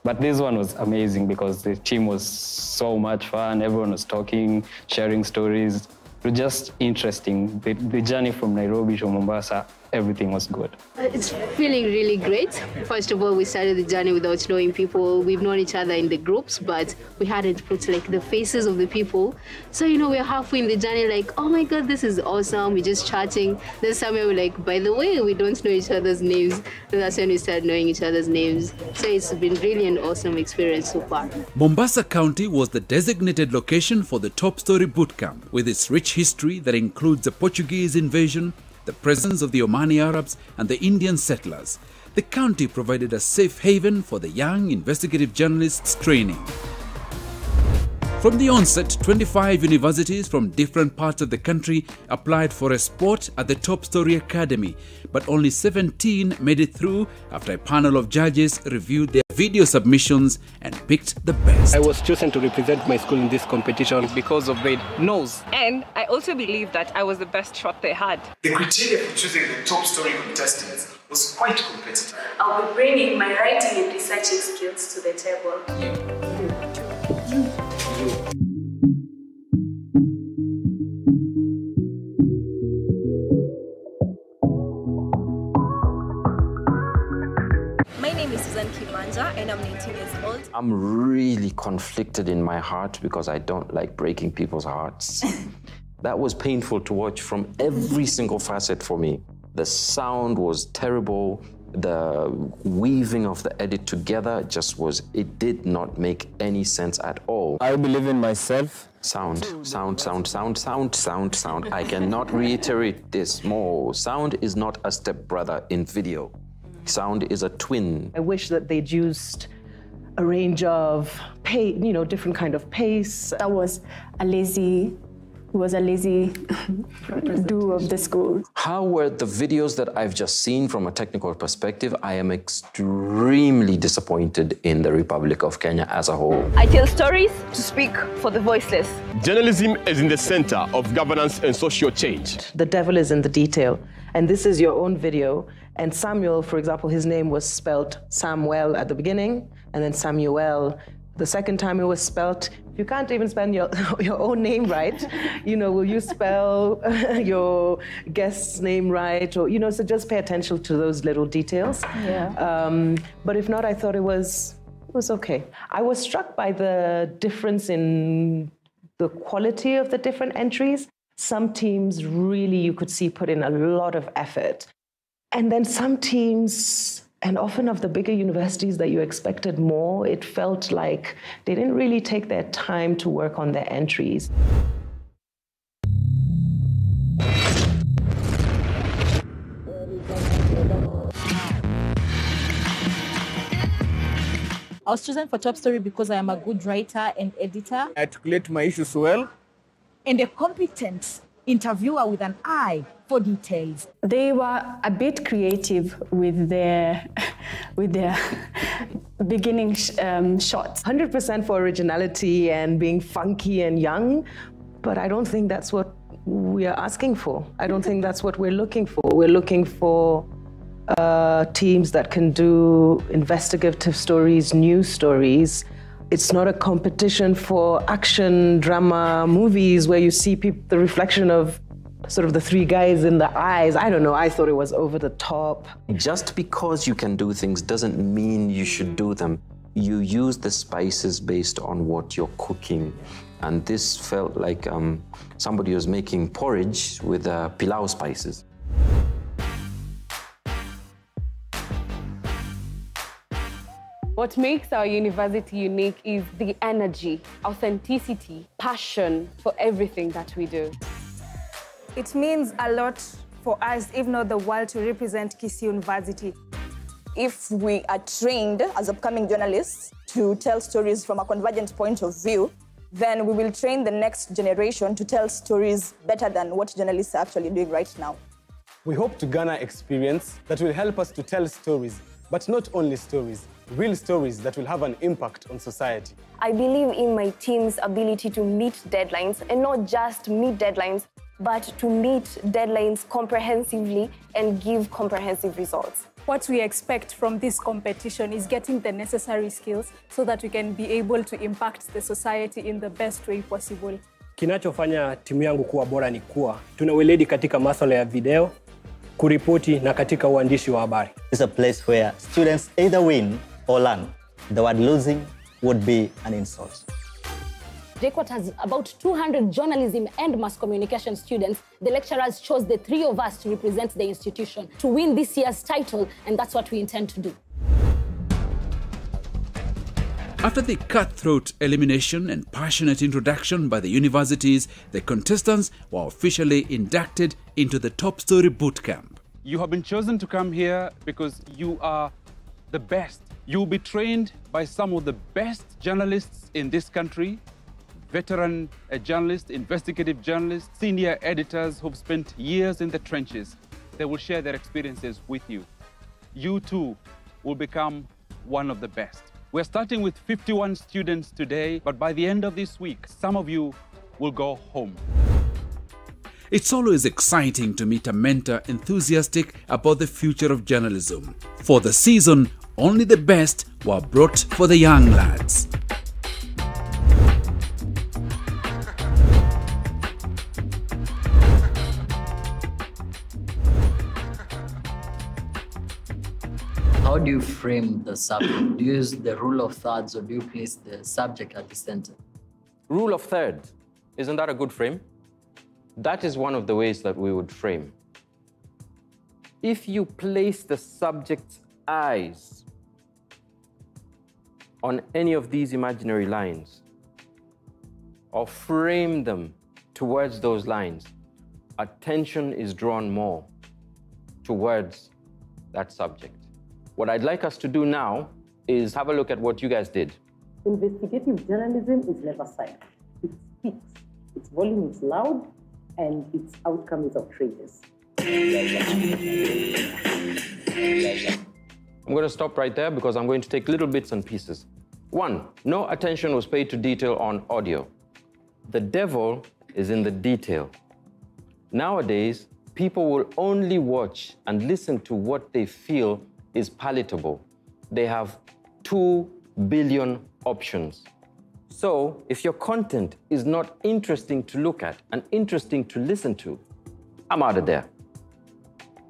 but this one was amazing because the team was so much fun. Everyone was talking, sharing stories. It was just interesting. The, the journey from Nairobi to Mombasa everything was good. It's feeling really great. First of all, we started the journey without knowing people. We've known each other in the groups, but we hadn't put like the faces of the people. So, you know, we're halfway in the journey, like, oh my God, this is awesome. We're just chatting. Then somewhere we're like, by the way, we don't know each other's names. And that's when we started knowing each other's names. So it's been really an awesome experience so far. Mombasa County was the designated location for the Top Story Bootcamp, with its rich history that includes the Portuguese invasion, the presence of the Omani Arabs and the Indian settlers, the county provided a safe haven for the young investigative journalists training. From the onset, 25 universities from different parts of the country applied for a spot at the Top Story Academy, but only 17 made it through after a panel of judges reviewed their video submissions and picked the best. I was chosen to represent my school in this competition because of the nose. And I also believe that I was the best shot they had. The criteria for choosing the top story contestants was quite competitive. I'll be bringing my writing and researching skills to the table. I'm really conflicted in my heart because I don't like breaking people's hearts. that was painful to watch from every single facet for me. The sound was terrible. The weaving of the edit together just was, it did not make any sense at all. I believe in myself. Sound, sound, sound, sound, sound, sound, sound. I cannot reiterate this more. Sound is not a stepbrother in video. Sound is a twin. I wish that they'd used a range of pay, you know, different kind of pace. That was a lazy was a lazy do of the school. How were the videos that I've just seen from a technical perspective? I am extremely disappointed in the Republic of Kenya as a whole. I tell stories to speak for the voiceless. Journalism is in the center of governance and social change. The devil is in the detail. And this is your own video. And Samuel, for example, his name was spelled Samuel at the beginning, and then Samuel. The second time it was spelled, you can't even spell your, your own name right. You know, will you spell your guest's name right? Or, you know, so just pay attention to those little details. Yeah. Um, but if not, I thought it was was okay. I was struck by the difference in the quality of the different entries. Some teams really, you could see, put in a lot of effort. And then some teams, and often of the bigger universities that you expected more, it felt like they didn't really take their time to work on their entries. I was chosen for Top Story because I am a good writer and editor I articulate my issues well. and a competent interviewer with an eye for details. They were a bit creative with their with their beginning sh- um, shots. 100% for originality and being funky and young, but I don't think that's what we are asking for. I don't think that's what we're looking for. We're looking for uh, teams that can do investigative stories, news stories. It's not a competition for action drama movies where you see the reflection of sort of the three guys in the eyes. I don't know. I thought it was over the top. Just because you can do things doesn't mean you should do them. You use the spices based on what you're cooking. And this felt like um, somebody was making porridge with uh, pilau spices. What makes our university unique is the energy, authenticity, passion for everything that we do. It means a lot for us, if not the world, to represent Kisii University. If we are trained as upcoming journalists to tell stories from a convergent point of view, then we will train the next generation to tell stories better than what journalists are actually doing right now. We hope to garner experience that will help us to tell stories, but not only stories, real stories that will have an impact on society. I believe in my team's ability to meet deadlines and not just meet deadlines, but to meet deadlines comprehensively and give comprehensive results. What we expect from this competition is getting the necessary skills so that we can be able to impact the society in the best way possible. Kinachofanya timu yangu kuwa bora ni kuwa tuna weledi katika masuala ya video, kuripoti na katika uandishi wa habari. It's a place where students either win or learn. The word losing would be an insult. JKUAT has about 200 journalism and mass communication students. The lecturers chose the three of us to represent the institution to win this year's title, and that's what we intend to do. After the cutthroat elimination and passionate introduction by the universities, the contestants were officially inducted into the Top Story Bootcamp. You have been chosen to come here because you are the best. You will be trained by some of the best journalists in this country, veteran uh, journalists, investigative journalists, senior editors who've spent years in the trenches. They will share their experiences with you. You too will become one of the best. We're starting with 51 students today, but by the end of this week, some of you will go home. It's always exciting to meet a mentor enthusiastic about the future of journalism. For the season, only the best were brought for the young lads. How do you frame the subject? Do you use the rule of thirds or do you place the subject at the center? Rule of third. Isn't that a good frame? That is one of the ways that we would frame. If you place the subject's eyes on any of these imaginary lines or frame them towards those lines, attention is drawn more towards that subject. What I'd like us to do now is have a look at what you guys did. Investigative journalism is never silent. It speaks. Its volume is loud and its outcome is outrageous. I'm going to stop right there because I'm going to take little bits and pieces. One, no attention was paid to detail on audio. The devil is in the detail. Nowadays, people will only watch and listen to what they feel is palatable. They have 2 billion options. So, if your content is not interesting to look at and interesting to listen to, I'm out of there.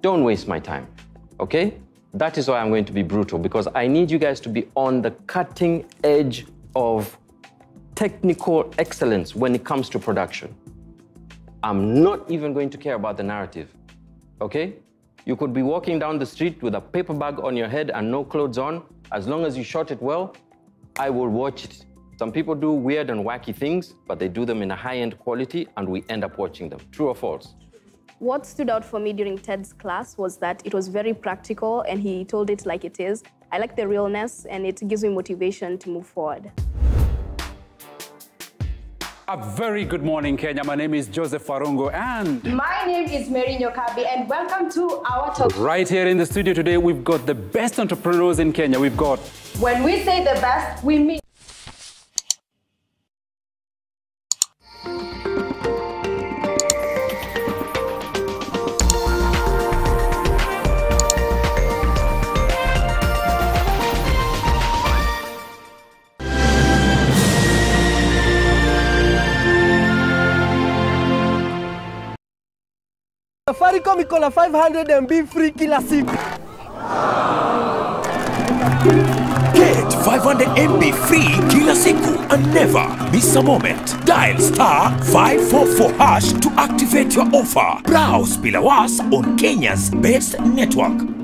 Don't waste my time, okay? That is why I'm going to be brutal because I need you guys to be on the cutting edge of technical excellence when it comes to production. I'm not even going to care about the narrative. Okay? You could be walking down the street with a paper bag on your head and no clothes on. As long as you shot it well, I will watch it. Some people do weird and wacky things, but they do them in a high end quality and we end up watching them. True or false? What stood out for me during Ted's class was that it was very practical and he told it like it is. I like the realness and it gives me motivation to move forward. A very good morning, Kenya. My name is Joseph Farungo, and My name is Mary Nyokabi, and welcome to our talk. right here in the studio today, we've got the best entrepreneurs in Kenya. We've got When we say the best, we mean. Safaricom iko na 500 MB free kila siku. Get 500 MB free kila siku and never miss a moment. Dial star 544 hash to activate your offer. Browse Pilawas on Kenya's best network.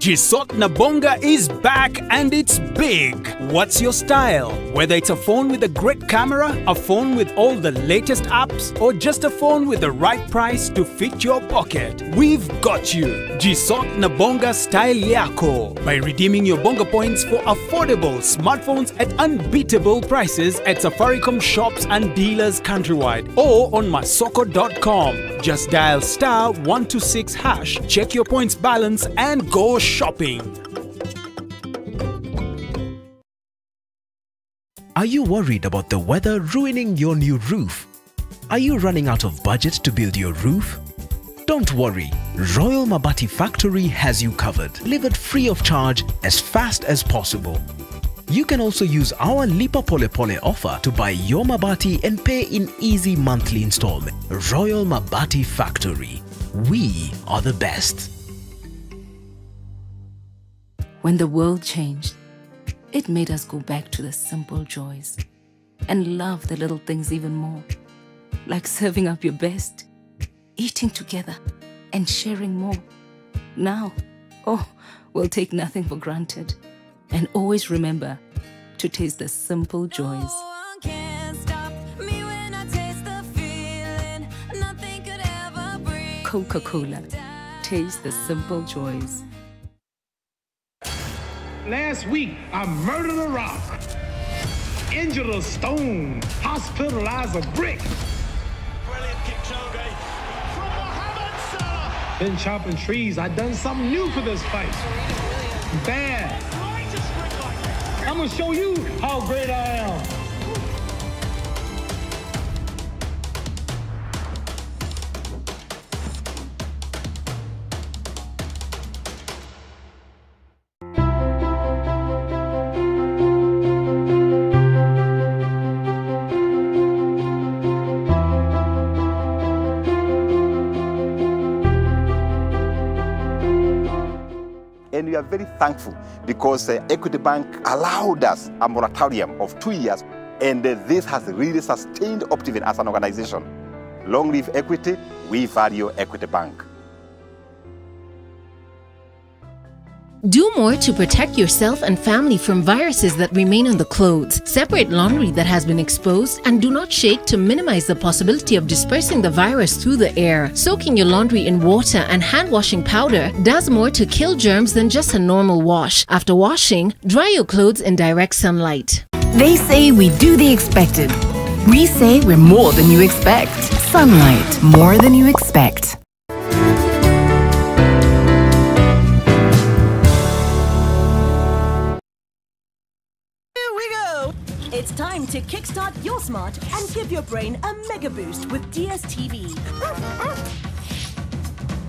Jisort Nabonga is back and it's big. What's your style? Whether it's a phone with a great camera, a phone with all the latest apps, or just a phone with the right price to fit your pocket, we've got you. Jisort Nabonga Style Yako by redeeming your Bonga points for affordable smartphones at unbeatable prices at Safaricom shops and dealers countrywide or on masoko.com. Just dial star 126 hash, check your points balance, and go. Are you worried about the weather ruining your new roof? Are you running out of budget to build your roof? Don't worry, Royal Mabati Factory has you covered. Delivered free of charge as fast as possible. You can also use our Lipa Pole Pole offer to buy your Mabati and pay in easy monthly installment. Royal Mabati Factory. We are the best. When the world changed, it made us go back to the simple joys and love the little things even more, like serving up your best, eating together, and sharing more. Now, oh, we'll take nothing for granted and always remember to taste the simple joys. Coca Cola. Taste the simple joys. Last week, I murdered a rock, injured a stone, hospitalized a brick. Brilliant Kipchoge from Mohamed Salah. Been chopping trees. I done something new for this fight. Bad. I'm gonna show you how great I am. Very thankful because uh, Equity Bank allowed us a moratorium of two years, and uh, this has really sustained Optiven as an organization. Long live Equity, we value Equity Bank. Do more to protect yourself and family from viruses that remain on the clothes. Separate laundry that has been exposed and do not shake to minimize the possibility of dispersing the virus through the air. Soaking your laundry in water and hand washing powder does more to kill germs than just a normal wash. After washing, dry your clothes in direct sunlight. They say we do the expected. We say we're more than you expect. Sunlight, more than you expect. It's time to kickstart your smart and give your brain a mega boost with DSTV.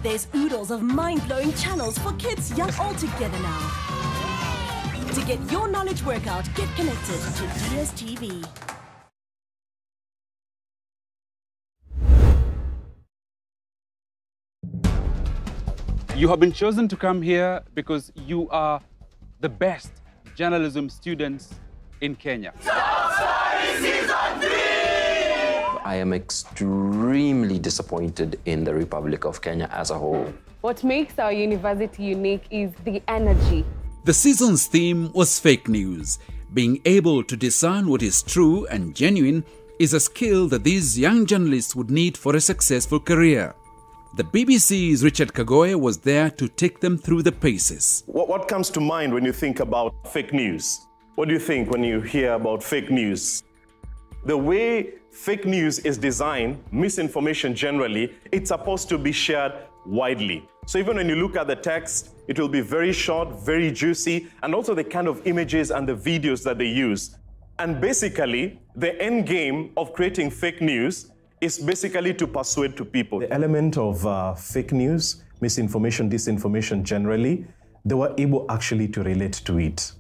There's oodles of mind-blowing channels for kids young all together now. To get your knowledge workout, get connected to DSTV. You have been chosen to come here because you are the best journalism students in Kenya. I am extremely disappointed in the Republic of Kenya as a whole. What makes our university unique is the energy. The season's theme was fake news. Being able to discern what is true and genuine is a skill that these young journalists would need for a successful career. The BBC's Richard Kagoe was there to take them through the paces. What, what comes to mind when you think about fake news? What do you think when you hear about fake news? The way fake news is designed, misinformation generally, it's supposed to be shared widely. So even when you look at the text, it will be very short, very juicy, and also the kind of images and the videos that they use. And basically, the end game of creating fake news is basically to persuade to people. The element of uh, fake news, misinformation, disinformation generally, they were able actually to relate to it.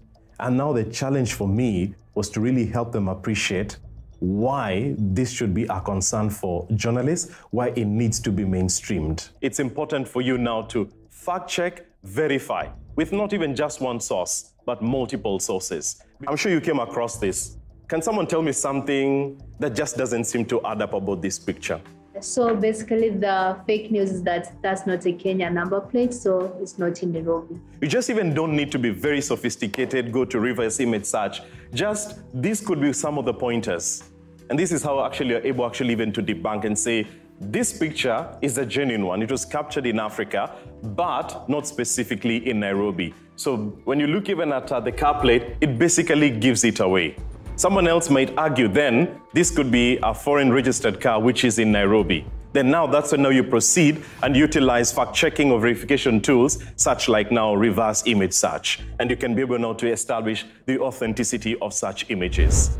And now the challenge for me was to really help them appreciate why this should be a concern for journalists, why it needs to be mainstreamed. It's important for you now to fact check, verify, with not even just one source, but multiple sources. I'm sure you came across this. Can someone tell me something that just doesn't seem to add up about this picture? So basically, the fake news is that that's not a Kenya number plate, so it's not in Nairobi. You just even don't need to be very sophisticated, go to reverse image search. Just this could be some of the pointers. And this is how actually you're able actually even to debunk and say, this picture is a genuine one. It was captured in Africa, but not specifically in Nairobi. So when you look even at uh, the car plate, it basically gives it away. Someone else might argue then this could be a foreign registered car which is in Nairobi. Then now that's when now you proceed and utilize fact checking or verification tools such like now reverse image search. And you can be able now to establish the authenticity of such images.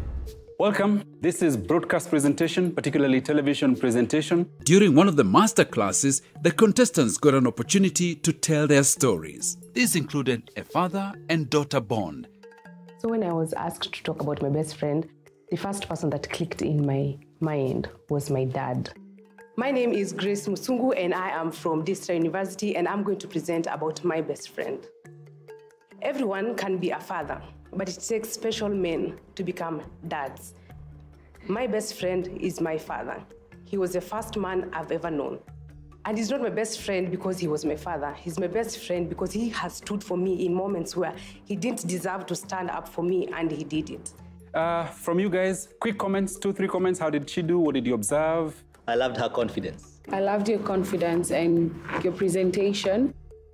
Welcome. This is broadcast presentation, particularly television presentation. During one of the master classes, the contestants got an opportunity to tell their stories. This included a father and daughter bond. So when I was asked to talk about my best friend, the first person that clicked in my mind was my dad. My name is Grace Musungu and I am from Daystar University and I'm going to present about my best friend. Everyone can be a father, but it takes special men to become dads. My best friend is my father. He was the first man I've ever known. And he's not my best friend because he was my father. He's my best friend because he has stood for me in moments where he didn't deserve to stand up for me and he did it. Uh, from you guys, quick comments, two, three comments. How did she do? What did you observe? I loved her confidence. I loved your confidence and your presentation,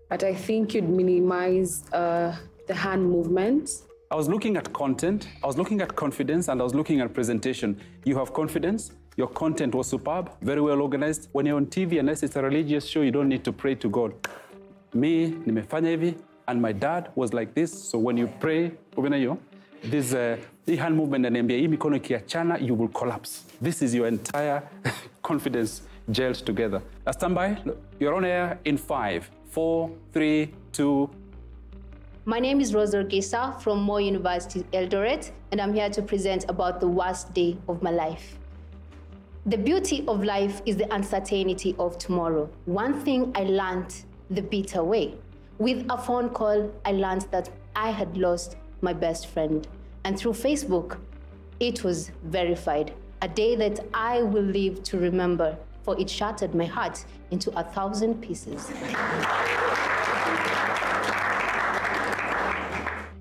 but I think you'd minimize uh, the hand movements. I was looking at content, I was looking at confidence, and I was looking at presentation. You have confidence, your content was superb, very well organized. When you're on TV, unless it's a religious show, you don't need to pray to God. Me, nimefanya hivi, and my dad was like this. So when you pray, this uh, hand movement ananiambia you will collapse. This is your entire confidence gelled together. Now stand by. You're on air in five, four, three, two. My name is Rosa Gesa from Moi University, Eldoret, and I'm here to present about the worst day of my life. The beauty of life is the uncertainty of tomorrow. One thing I learned the bitter way. With a phone call, I learned that I had lost my best friend. And through Facebook, it was verified. A day that I will live to remember, for it shattered my heart into a thousand pieces.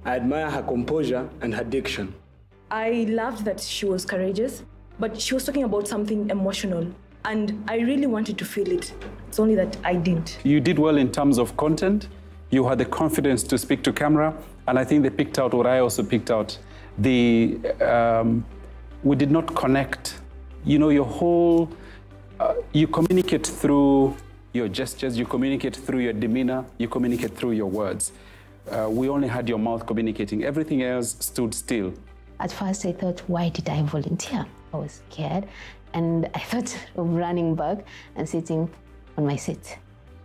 I admire her composure and her diction. I loved that she was courageous, but she was talking about something emotional. And I really wanted to feel it. It's only that I didn't. You did well in terms of content. You had the confidence to speak to camera, and I think they picked out what I also picked out. The um, we did not connect. You know, your whole uh, you communicate through your gestures, you communicate through your demeanor, you communicate through your words. Uh, we only had your mouth communicating. Everything else stood still. At first, I thought, why did I volunteer? I was scared, and I thought of running back and sitting on my seat.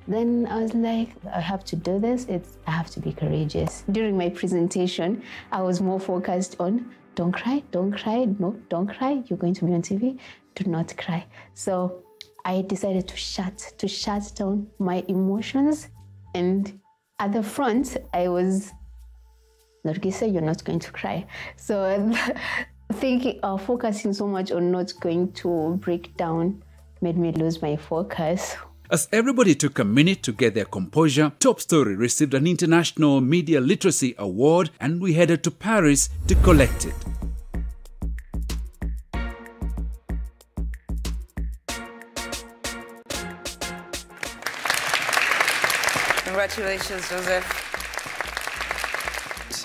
Then I was like, I have to do this. It's, I have to be courageous. During my presentation, I was more focused on don't cry, don't cry, no, don't cry. You're going to be on TV. Do not cry. So I decided to shut, to shut down my emotions And at the front, I was, Nargisa, you're not going to cry. So thinking, uh, focusing so much on not going to break down made me lose my focus. As everybody took a minute to get their composure, Top Story received an International Media Literacy Award and we headed to Paris to collect it. Congratulations, Joseph.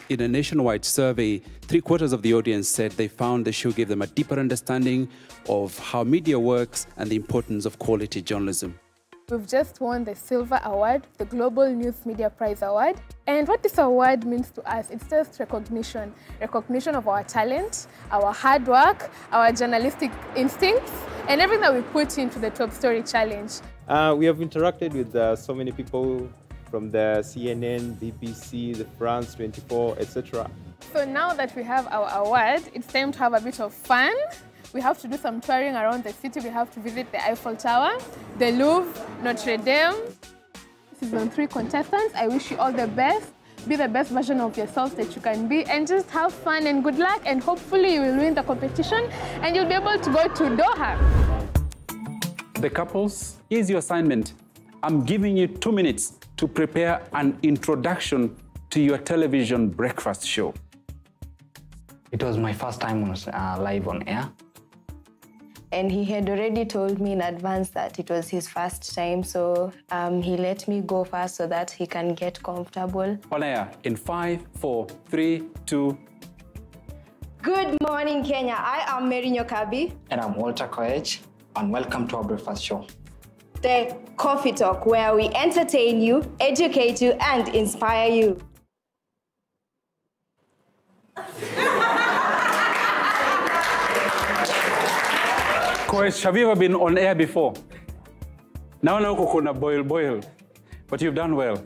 In a nationwide survey, three quarters of the audience said they found the show gave them a deeper understanding of how media works and the importance of quality journalism. We've just won the Silver Award, the Global News Media Prize Award. And what this award means to us, it's just recognition. Recognition of our talent, our hard work, our journalistic instincts, and everything that we put into the Top Story Challenge. Uh, we have interacted with uh, so many people from the CNN, BBC, the France 24, etc. So now that we have our award, it's time to have a bit of fun. We have to do some touring around the city. We have to visit the Eiffel Tower, the Louvre, Notre Dame. Season three contestants, I wish you all the best. Be the best version of yourself that you can be and just have fun and good luck and hopefully you will win the competition and you'll be able to go to Doha. The couples, here's your assignment. I'm giving you two minutes to prepare an introduction to your television breakfast show. It was my first time on, uh, live on air. And he had already told me in advance that it was his first time, so um, he let me go first so that he can get comfortable. On air in five, four, three, two. Good morning, Kenya. I am Mary Nyokabi. And I'm Walter Koech, and welcome to our breakfast show. The Coffee Talk, where we entertain you, educate you, and inspire you. Koech, have you ever been on air before? Now uko kuna boil boil, but you've done well.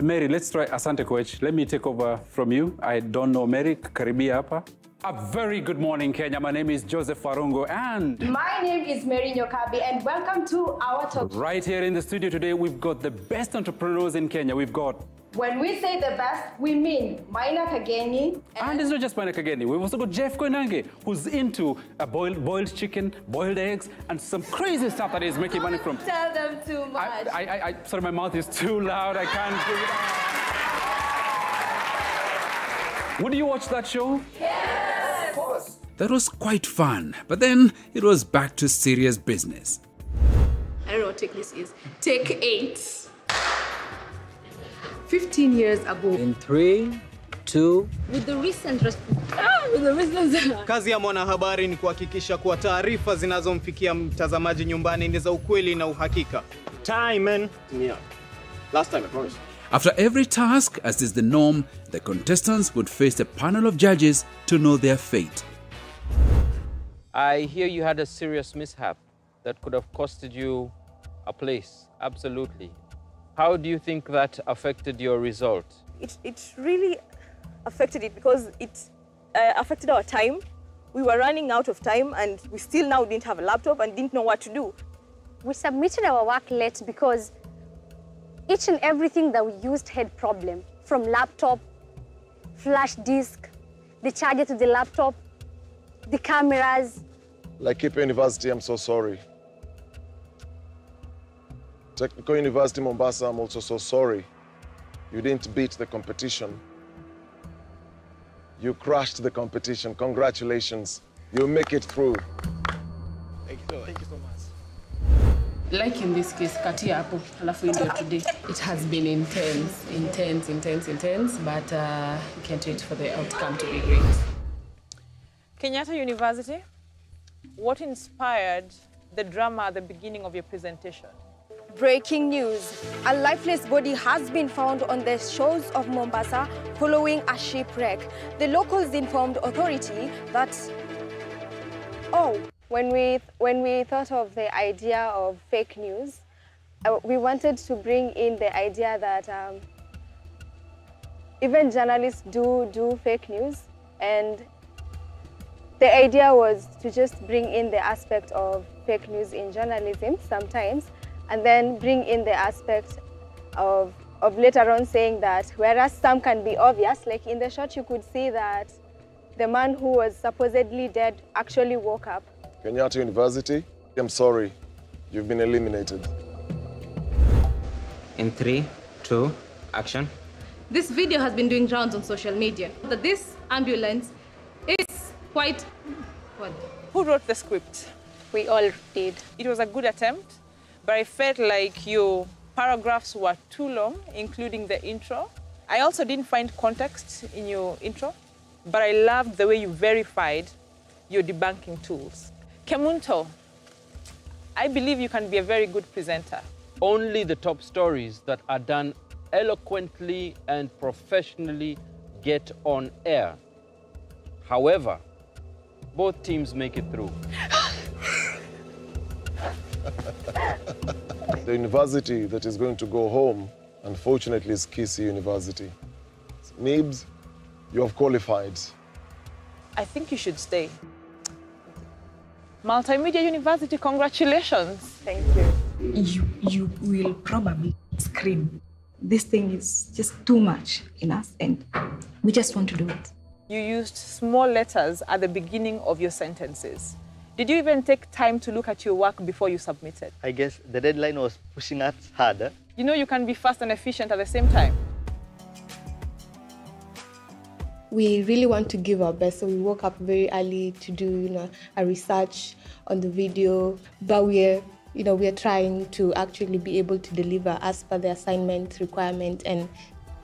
Mary, let's try Asante Koech. Let me take over from you. I don't know Mary, karibia hapa. A very good morning, Kenya. My name is Joseph Farungo, and My name is Mary Nyokabi, and welcome to our talk. right here in the studio today, we've got the best entrepreneurs in Kenya. We've got, When we say the best, we mean Maina Kageni. and it's not just Maina Kageni, we've also got Jeff Koinange, who's into a boiled, boiled chicken, boiled eggs, and some crazy stuff that he's making money from. Tell them too much. I, I, I, sorry, my mouth is too loud. I can't do it. Would you watch that show? Yes! Of course. That was quite fun, but then it was back to serious business. I don't know what take this is. Take eight. 15 years ago. In three, two. With the recent ah, with the recent Kazi ya mwanahabari ni kuhakikisha kuwa taarifa zinazomfikia mtazamaji nyumbani ni za ukweli na uhakika. Time, man. Yeah. Last time, I promise. After every task, as is the norm, the contestants would face a panel of judges to know their fate. I hear you had a serious mishap that could have costed you a place. Absolutely. How do you think that affected your result? It, it really affected it because it uh, affected our time. We were running out of time and we still now didn't have a laptop and didn't know what to do. We submitted our work late because each and everything that we used had problem. From laptop, flash disk, the charger to the laptop, the cameras. Like Cape University, I'm so sorry. Technical University Mombasa, I'm also so sorry. You didn't beat the competition. You crushed the competition. Congratulations. You'll make it through. Thank you so, thank you so much. Like in this case kati ya hapo alafu hii ndio today it has been intense intense intense intense but uh, we can't wait for the outcome to be great Kenyatta University, what inspired the drama at the beginning of your presentation? Breaking news. A lifeless body has been found on the shores of Mombasa following a shipwreck. The locals informed authority that Oh, when we when we thought of the idea of fake news, uh, we wanted to bring in the idea that um, even journalists do do fake news, and the idea was to just bring in the aspect of fake news in journalism sometimes, and then bring in the aspect of of later on saying that whereas some can be obvious, like in the shot you could see that the man who was supposedly dead actually woke up. Kenyatta University, I'm sorry, you've been eliminated. In three, two, action. This video has been doing rounds on social media. That this ambulance is quite. What? Who wrote the script? We all did. It was a good attempt, but I felt like your paragraphs were too long, including the intro. I also didn't find context in your intro, but I loved the way you verified your debunking tools. Kemunto, I believe you can be a very good presenter. Only the top stories that are done eloquently and professionally get on air. However, both teams make it through. The university that is going to go home, unfortunately, is Kisii University. Nibs, you have qualified. I think you should stay. Multimedia University, congratulations. Thank you. You, you will probably scream. This thing is just too much in us, and we just want to do it. You used small letters at the beginning of your sentences. Did you even take time to look at your work before you submitted? I guess the deadline was pushing us harder. You know you can be fast and efficient at the same time. We really want to give our best. So we woke up very early to do, you know, a research on the video. But we're, you know, we're trying to actually be able to deliver as per the assignment requirement and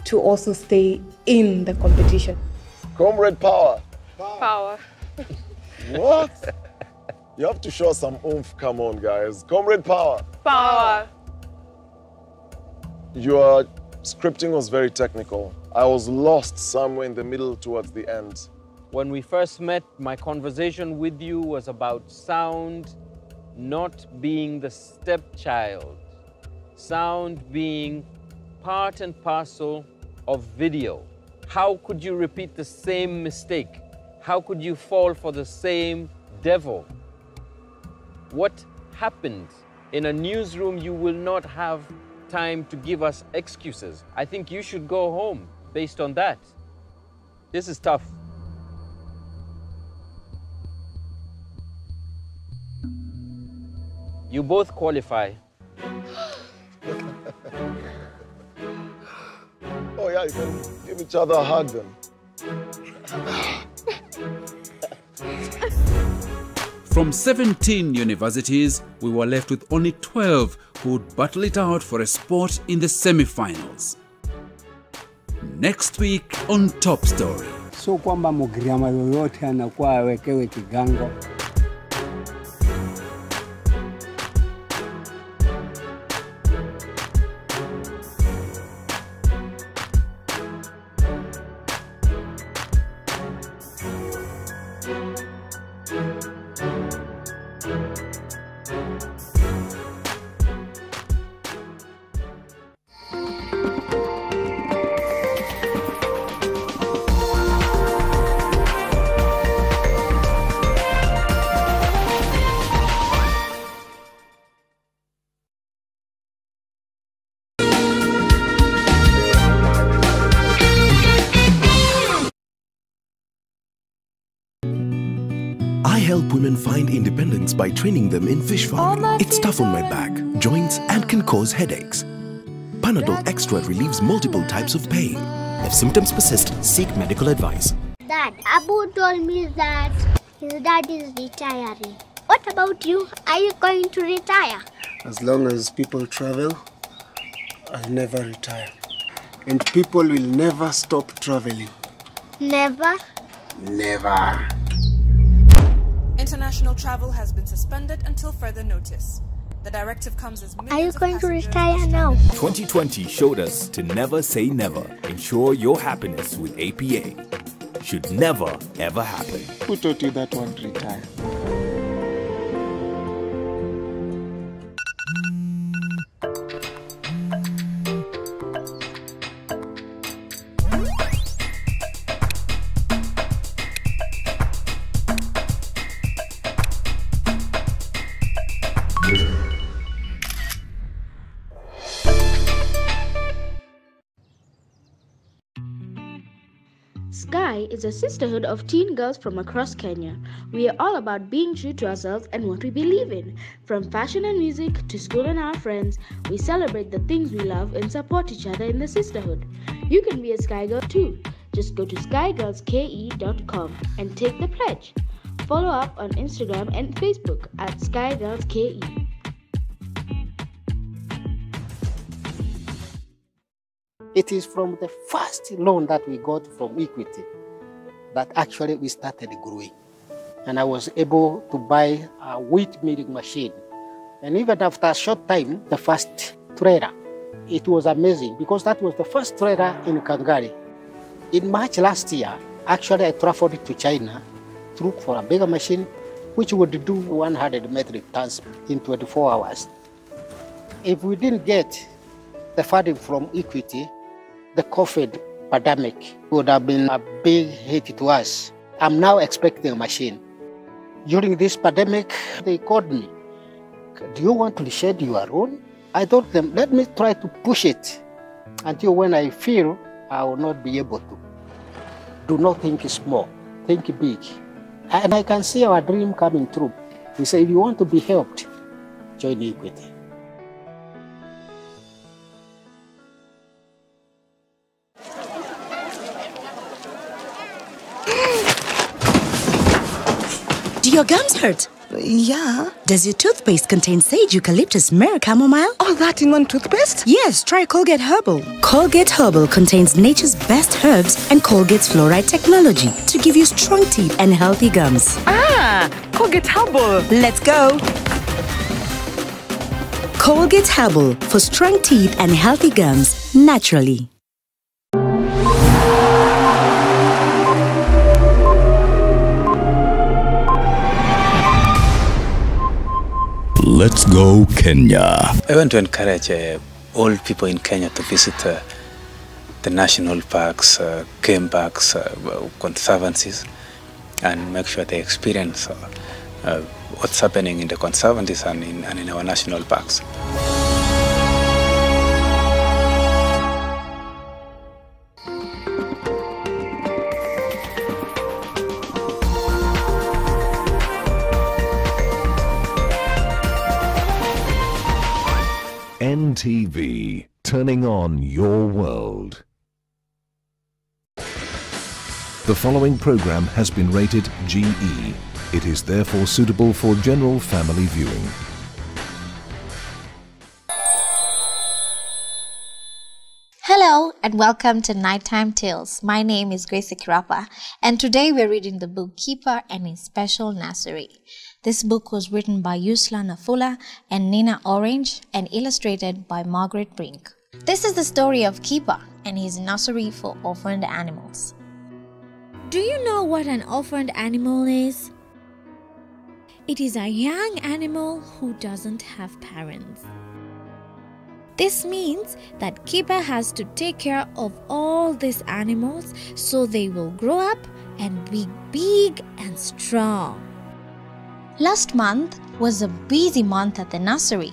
to also stay in the competition. Comrade Power. Power. What? you have to show some oomph. Come on, guys. Comrade Power. Power. Your scripting was very technical. I was lost somewhere in the middle towards the end. When we first met, my conversation with you was about sound not being the stepchild, sound being part and parcel of video. How could you repeat the same mistake? How could you fall for the same devil? What happened? In a newsroom, you will not have time to give us excuses. I think you should go home based on that. This is tough. You both qualify. Oh yeah, you can give each other a hug then. From 17 universities, we were left with only 12 who would battle it out for a spot in the semi-finals. Next week on Top Story. Sio kwamba Mugiriama yoyote anakuwa awekewe kigango. I help women find independence by training them in fish farming. It's tough on my back, joints, and can cause headaches. Panadol Extra relieves multiple types of pain. If symptoms persist, seek medical advice. Dad, Abu told me that his dad is retiring. What about you? Are you going to retire? As long as people travel, I'll never retire. And people will never stop traveling. Never. Never. International travel has been suspended until further notice. The directive comes as Are you going to retire now? 2020 showed us to never say never. Ensure your happiness with APA. Should never, ever happen. Who taught you that one retire? Is a sisterhood of teen girls from across Kenya. We are all about being true to ourselves and what we believe in. From fashion and music to school and our friends, we celebrate the things we love and support each other in the sisterhood. You can be a Sky Girl too. Just go to skygirlske.com and take the pledge. Follow up on Instagram and Facebook at skygirlske. It is from the first loan that we got from Equity that actually we started growing. And I was able to buy a wheat milling machine. And even after a short time, the first trailer, it was amazing because that was the first trailer in Kangari. In March last year, actually I traveled to China to look for a bigger machine which would do 100 metric tons in 24 hours. If we didn't get the funding from Equity, the COVID pandemic would have been a big hit to us. I'm now expecting a machine. During this pandemic, they called me. Do you want to shed your own? I told them, let me try to push it until when I feel I will not be able to. Do not think small, think big. And I can see our dream coming true. We say, if you want to be helped, join Equity. Your gums hurt? Yeah. Does your toothpaste contain sage, eucalyptus, myrrh, chamomile? All that in one toothpaste? Yes, try Colgate Herbal. Colgate Herbal contains nature's best herbs and Colgate's fluoride technology to give you strong teeth and healthy gums. Ah, Colgate Herbal. Let's go. Colgate Herbal for strong teeth and healthy gums naturally. Let's go Kenya. I want to encourage uh, all people in Kenya to visit uh, the national parks, uh, game parks, uh, conservancies, and make sure they experience uh, uh, what's happening in the conservancies and in, and in our national parks. NTV, turning on your world. The following program has been rated GE. It is therefore suitable for general family viewing. Hello and welcome to Nighttime Tales. My name is Gracie Kirapa and today we're reading the book Keeper and his Special Nursery. This book was written by Yusla Nafula and Nina Orange and illustrated by Margaret Brink. This is the story of Keeper and his nursery for orphaned animals. Do you know what an orphaned animal is? It is a young animal who doesn't have parents. This means that Keeper has to take care of all these animals so they will grow up and be big and strong. Last month was a busy month at the nursery.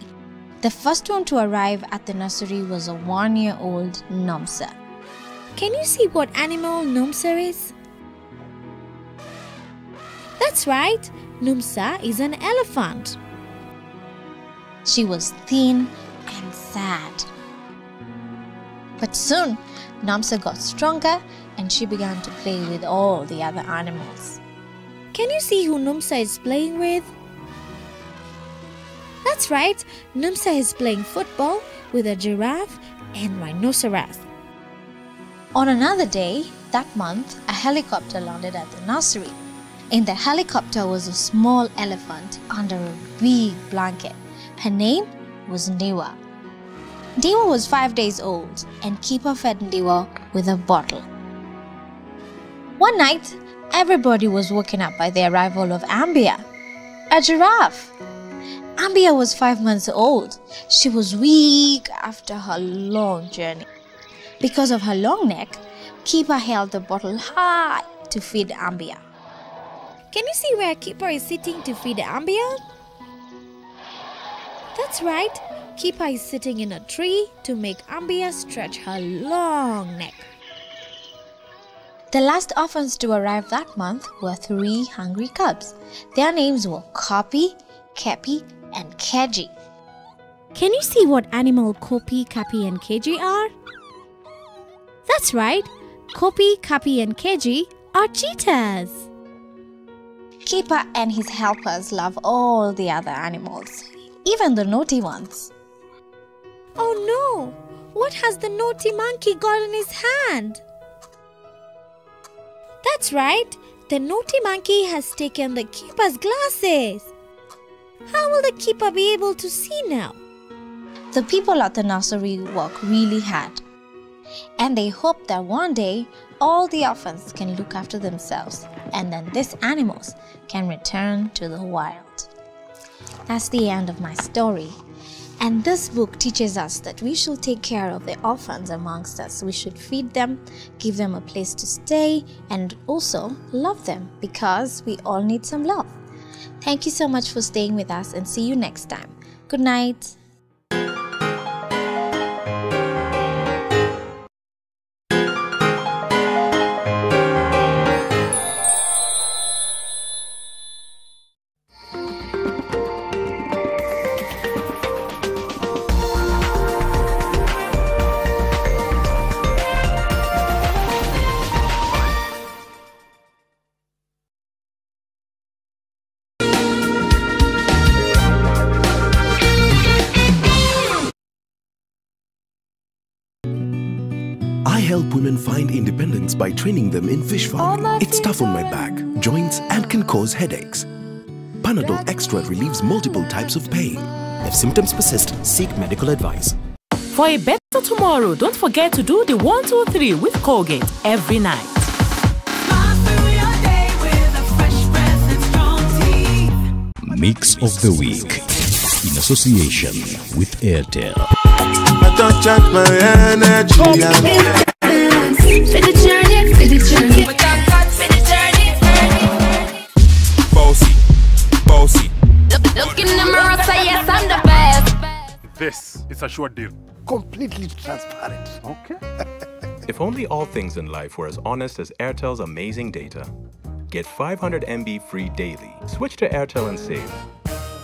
The first one to arrive at the nursery was a one year old Nomsa. Can you see what animal Nomsa is? That's right, Nomsa is an elephant. She was thin and sad. But soon, Nomsa got stronger and she began to play with all the other animals. Can you see who Nomsa is playing with? That's right, Nomsa is playing football with a giraffe and rhinoceros. On another day, that month, a helicopter landed at the nursery. In the helicopter was a small elephant under a big blanket. Her name was Ndiwa. Ndiwa was five days old, and Keeper fed Ndiwa with a bottle. One night, everybody was woken up by the arrival of Ambia, a giraffe. Ambia was five months old. She was weak after her long journey. Because of her long neck, Keeper held the bottle high to feed Ambia. Can you see where Keeper is sitting to feed Ambia? That's right, Keeper is sitting in a tree to make Ambia stretch her long neck. The last orphans to arrive that month were three hungry cubs. Their names were Kopi, Kepi, and Keji. Can you see what animal Kopi, Kapi, and Keji are? That's right. Kopi, Kapi, and Keji are cheetahs. Keeper and his helpers love all the other animals, even the naughty ones. Oh no! What has the naughty monkey got in his hand? That's right. The naughty monkey has taken the keeper's glasses. How will the keeper be able to see now? The people at the nursery work really hard, and they hope that one day all the orphans can look after themselves and then these animals can return to the wild. That's the end of my story. And this book teaches us that we should take care of the orphans amongst us. We should feed them, give them a place to stay, and also love them because we all need some love. Thank you so much for staying with us and see you next time. Good night. Help women find independence by training them in fish farming. it's tough on my back, joints, and can cause headaches. Panadol Extra relieves multiple types of pain. If symptoms persist, seek medical advice. For a better tomorrow, don't forget to do the 1, 2, 3 with Colgate every night. Mix of the Week in association with Airtel. For the journey, for the journey. We got God for the journey, Bossy, bossy. Look, look in the mirror, say yes, I'm the best. This is a short deal. Completely transparent. Okay. If only all things in life were as honest as Airtel's amazing data. Get 500 MB free daily. Switch to Airtel and save.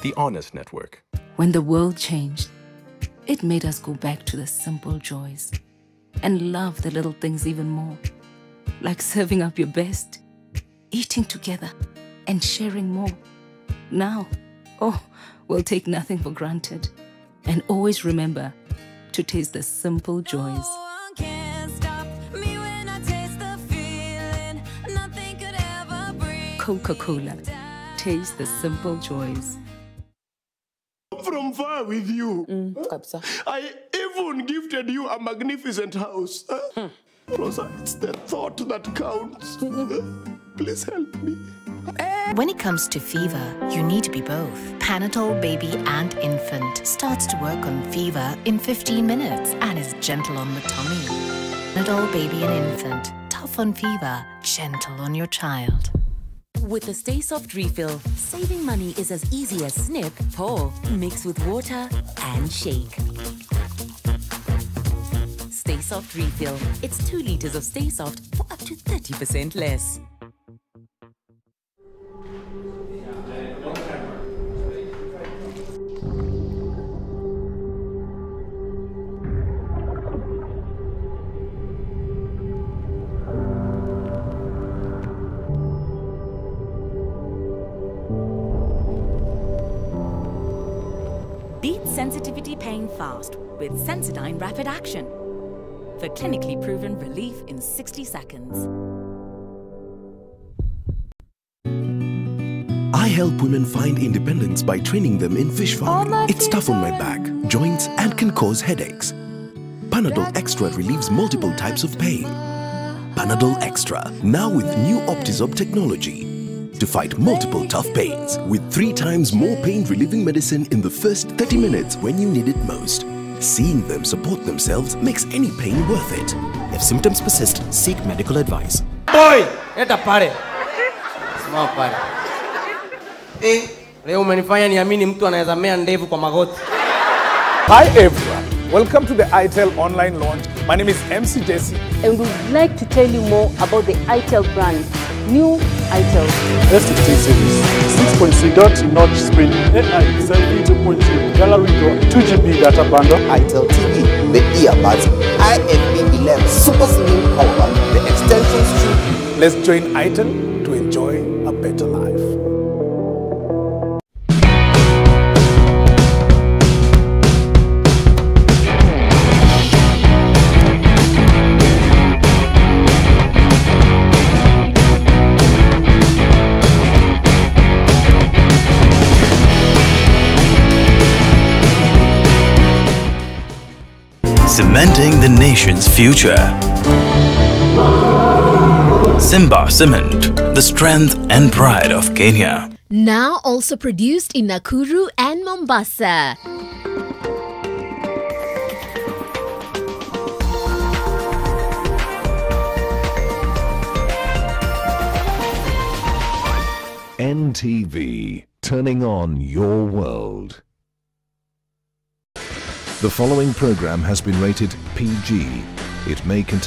The honest network. When the world changed, it made us go back to the simple joys and love the little things even more. Like serving up your best, eating together, and sharing more. Now, oh, we'll take nothing for granted and always remember to taste the simple joys. Coca Cola. Taste the simple joys. From far with you. Mm, I even gifted you a magnificent house. Rosa, it's the thought that counts. Please help me. When it comes to fever, you need to be both. Panadol Baby and Infant starts to work on fever in 15 minutes and is gentle on the tummy. Panadol Baby and Infant, tough on fever, gentle on your child. With the Sta-Soft refill, saving money is as easy as snip, pour, mix with water, and shake. Soft refill. It's 2 liters of Sta-Soft for up to 30% less. Beat sensitivity pain fast with Sensodyne Rapid Action for clinically proven relief in 60 seconds. I help women find independence by training them in fish farming. it's tough on my back, joints, and can cause headaches. Panadol Extra relieves multiple types of pain. Panadol Extra, now with new Optizorb technology to fight multiple tough pains with three times more pain-relieving medicine in the first 30 minutes when you need it most. Seeing them support themselves makes any pain worth it. If symptoms persist, seek medical advice. Boy, leta pale. Simama pale. Eh, leo umenifanya niamini mtu anaweza mea ndevu kwa magoti. Hi everyone, Welcome to the ITEL online launch. My name is MC Jesse. And we'd like to tell you more about the ITEL brand. New ITEL. S16 series, 6.3 dot notch screen, AI selfie 2.0, gallery door, 2GB data bundle. ITEL TV, the earbuds, IFB 11 super slim power, the extension strip. Let's join ITEL cementing the nation's future. Simba Cement, the strength and pride of Kenya. Now also produced in Nakuru and Mombasa. NTV, turning on your world. The following program has been rated PG. It may contain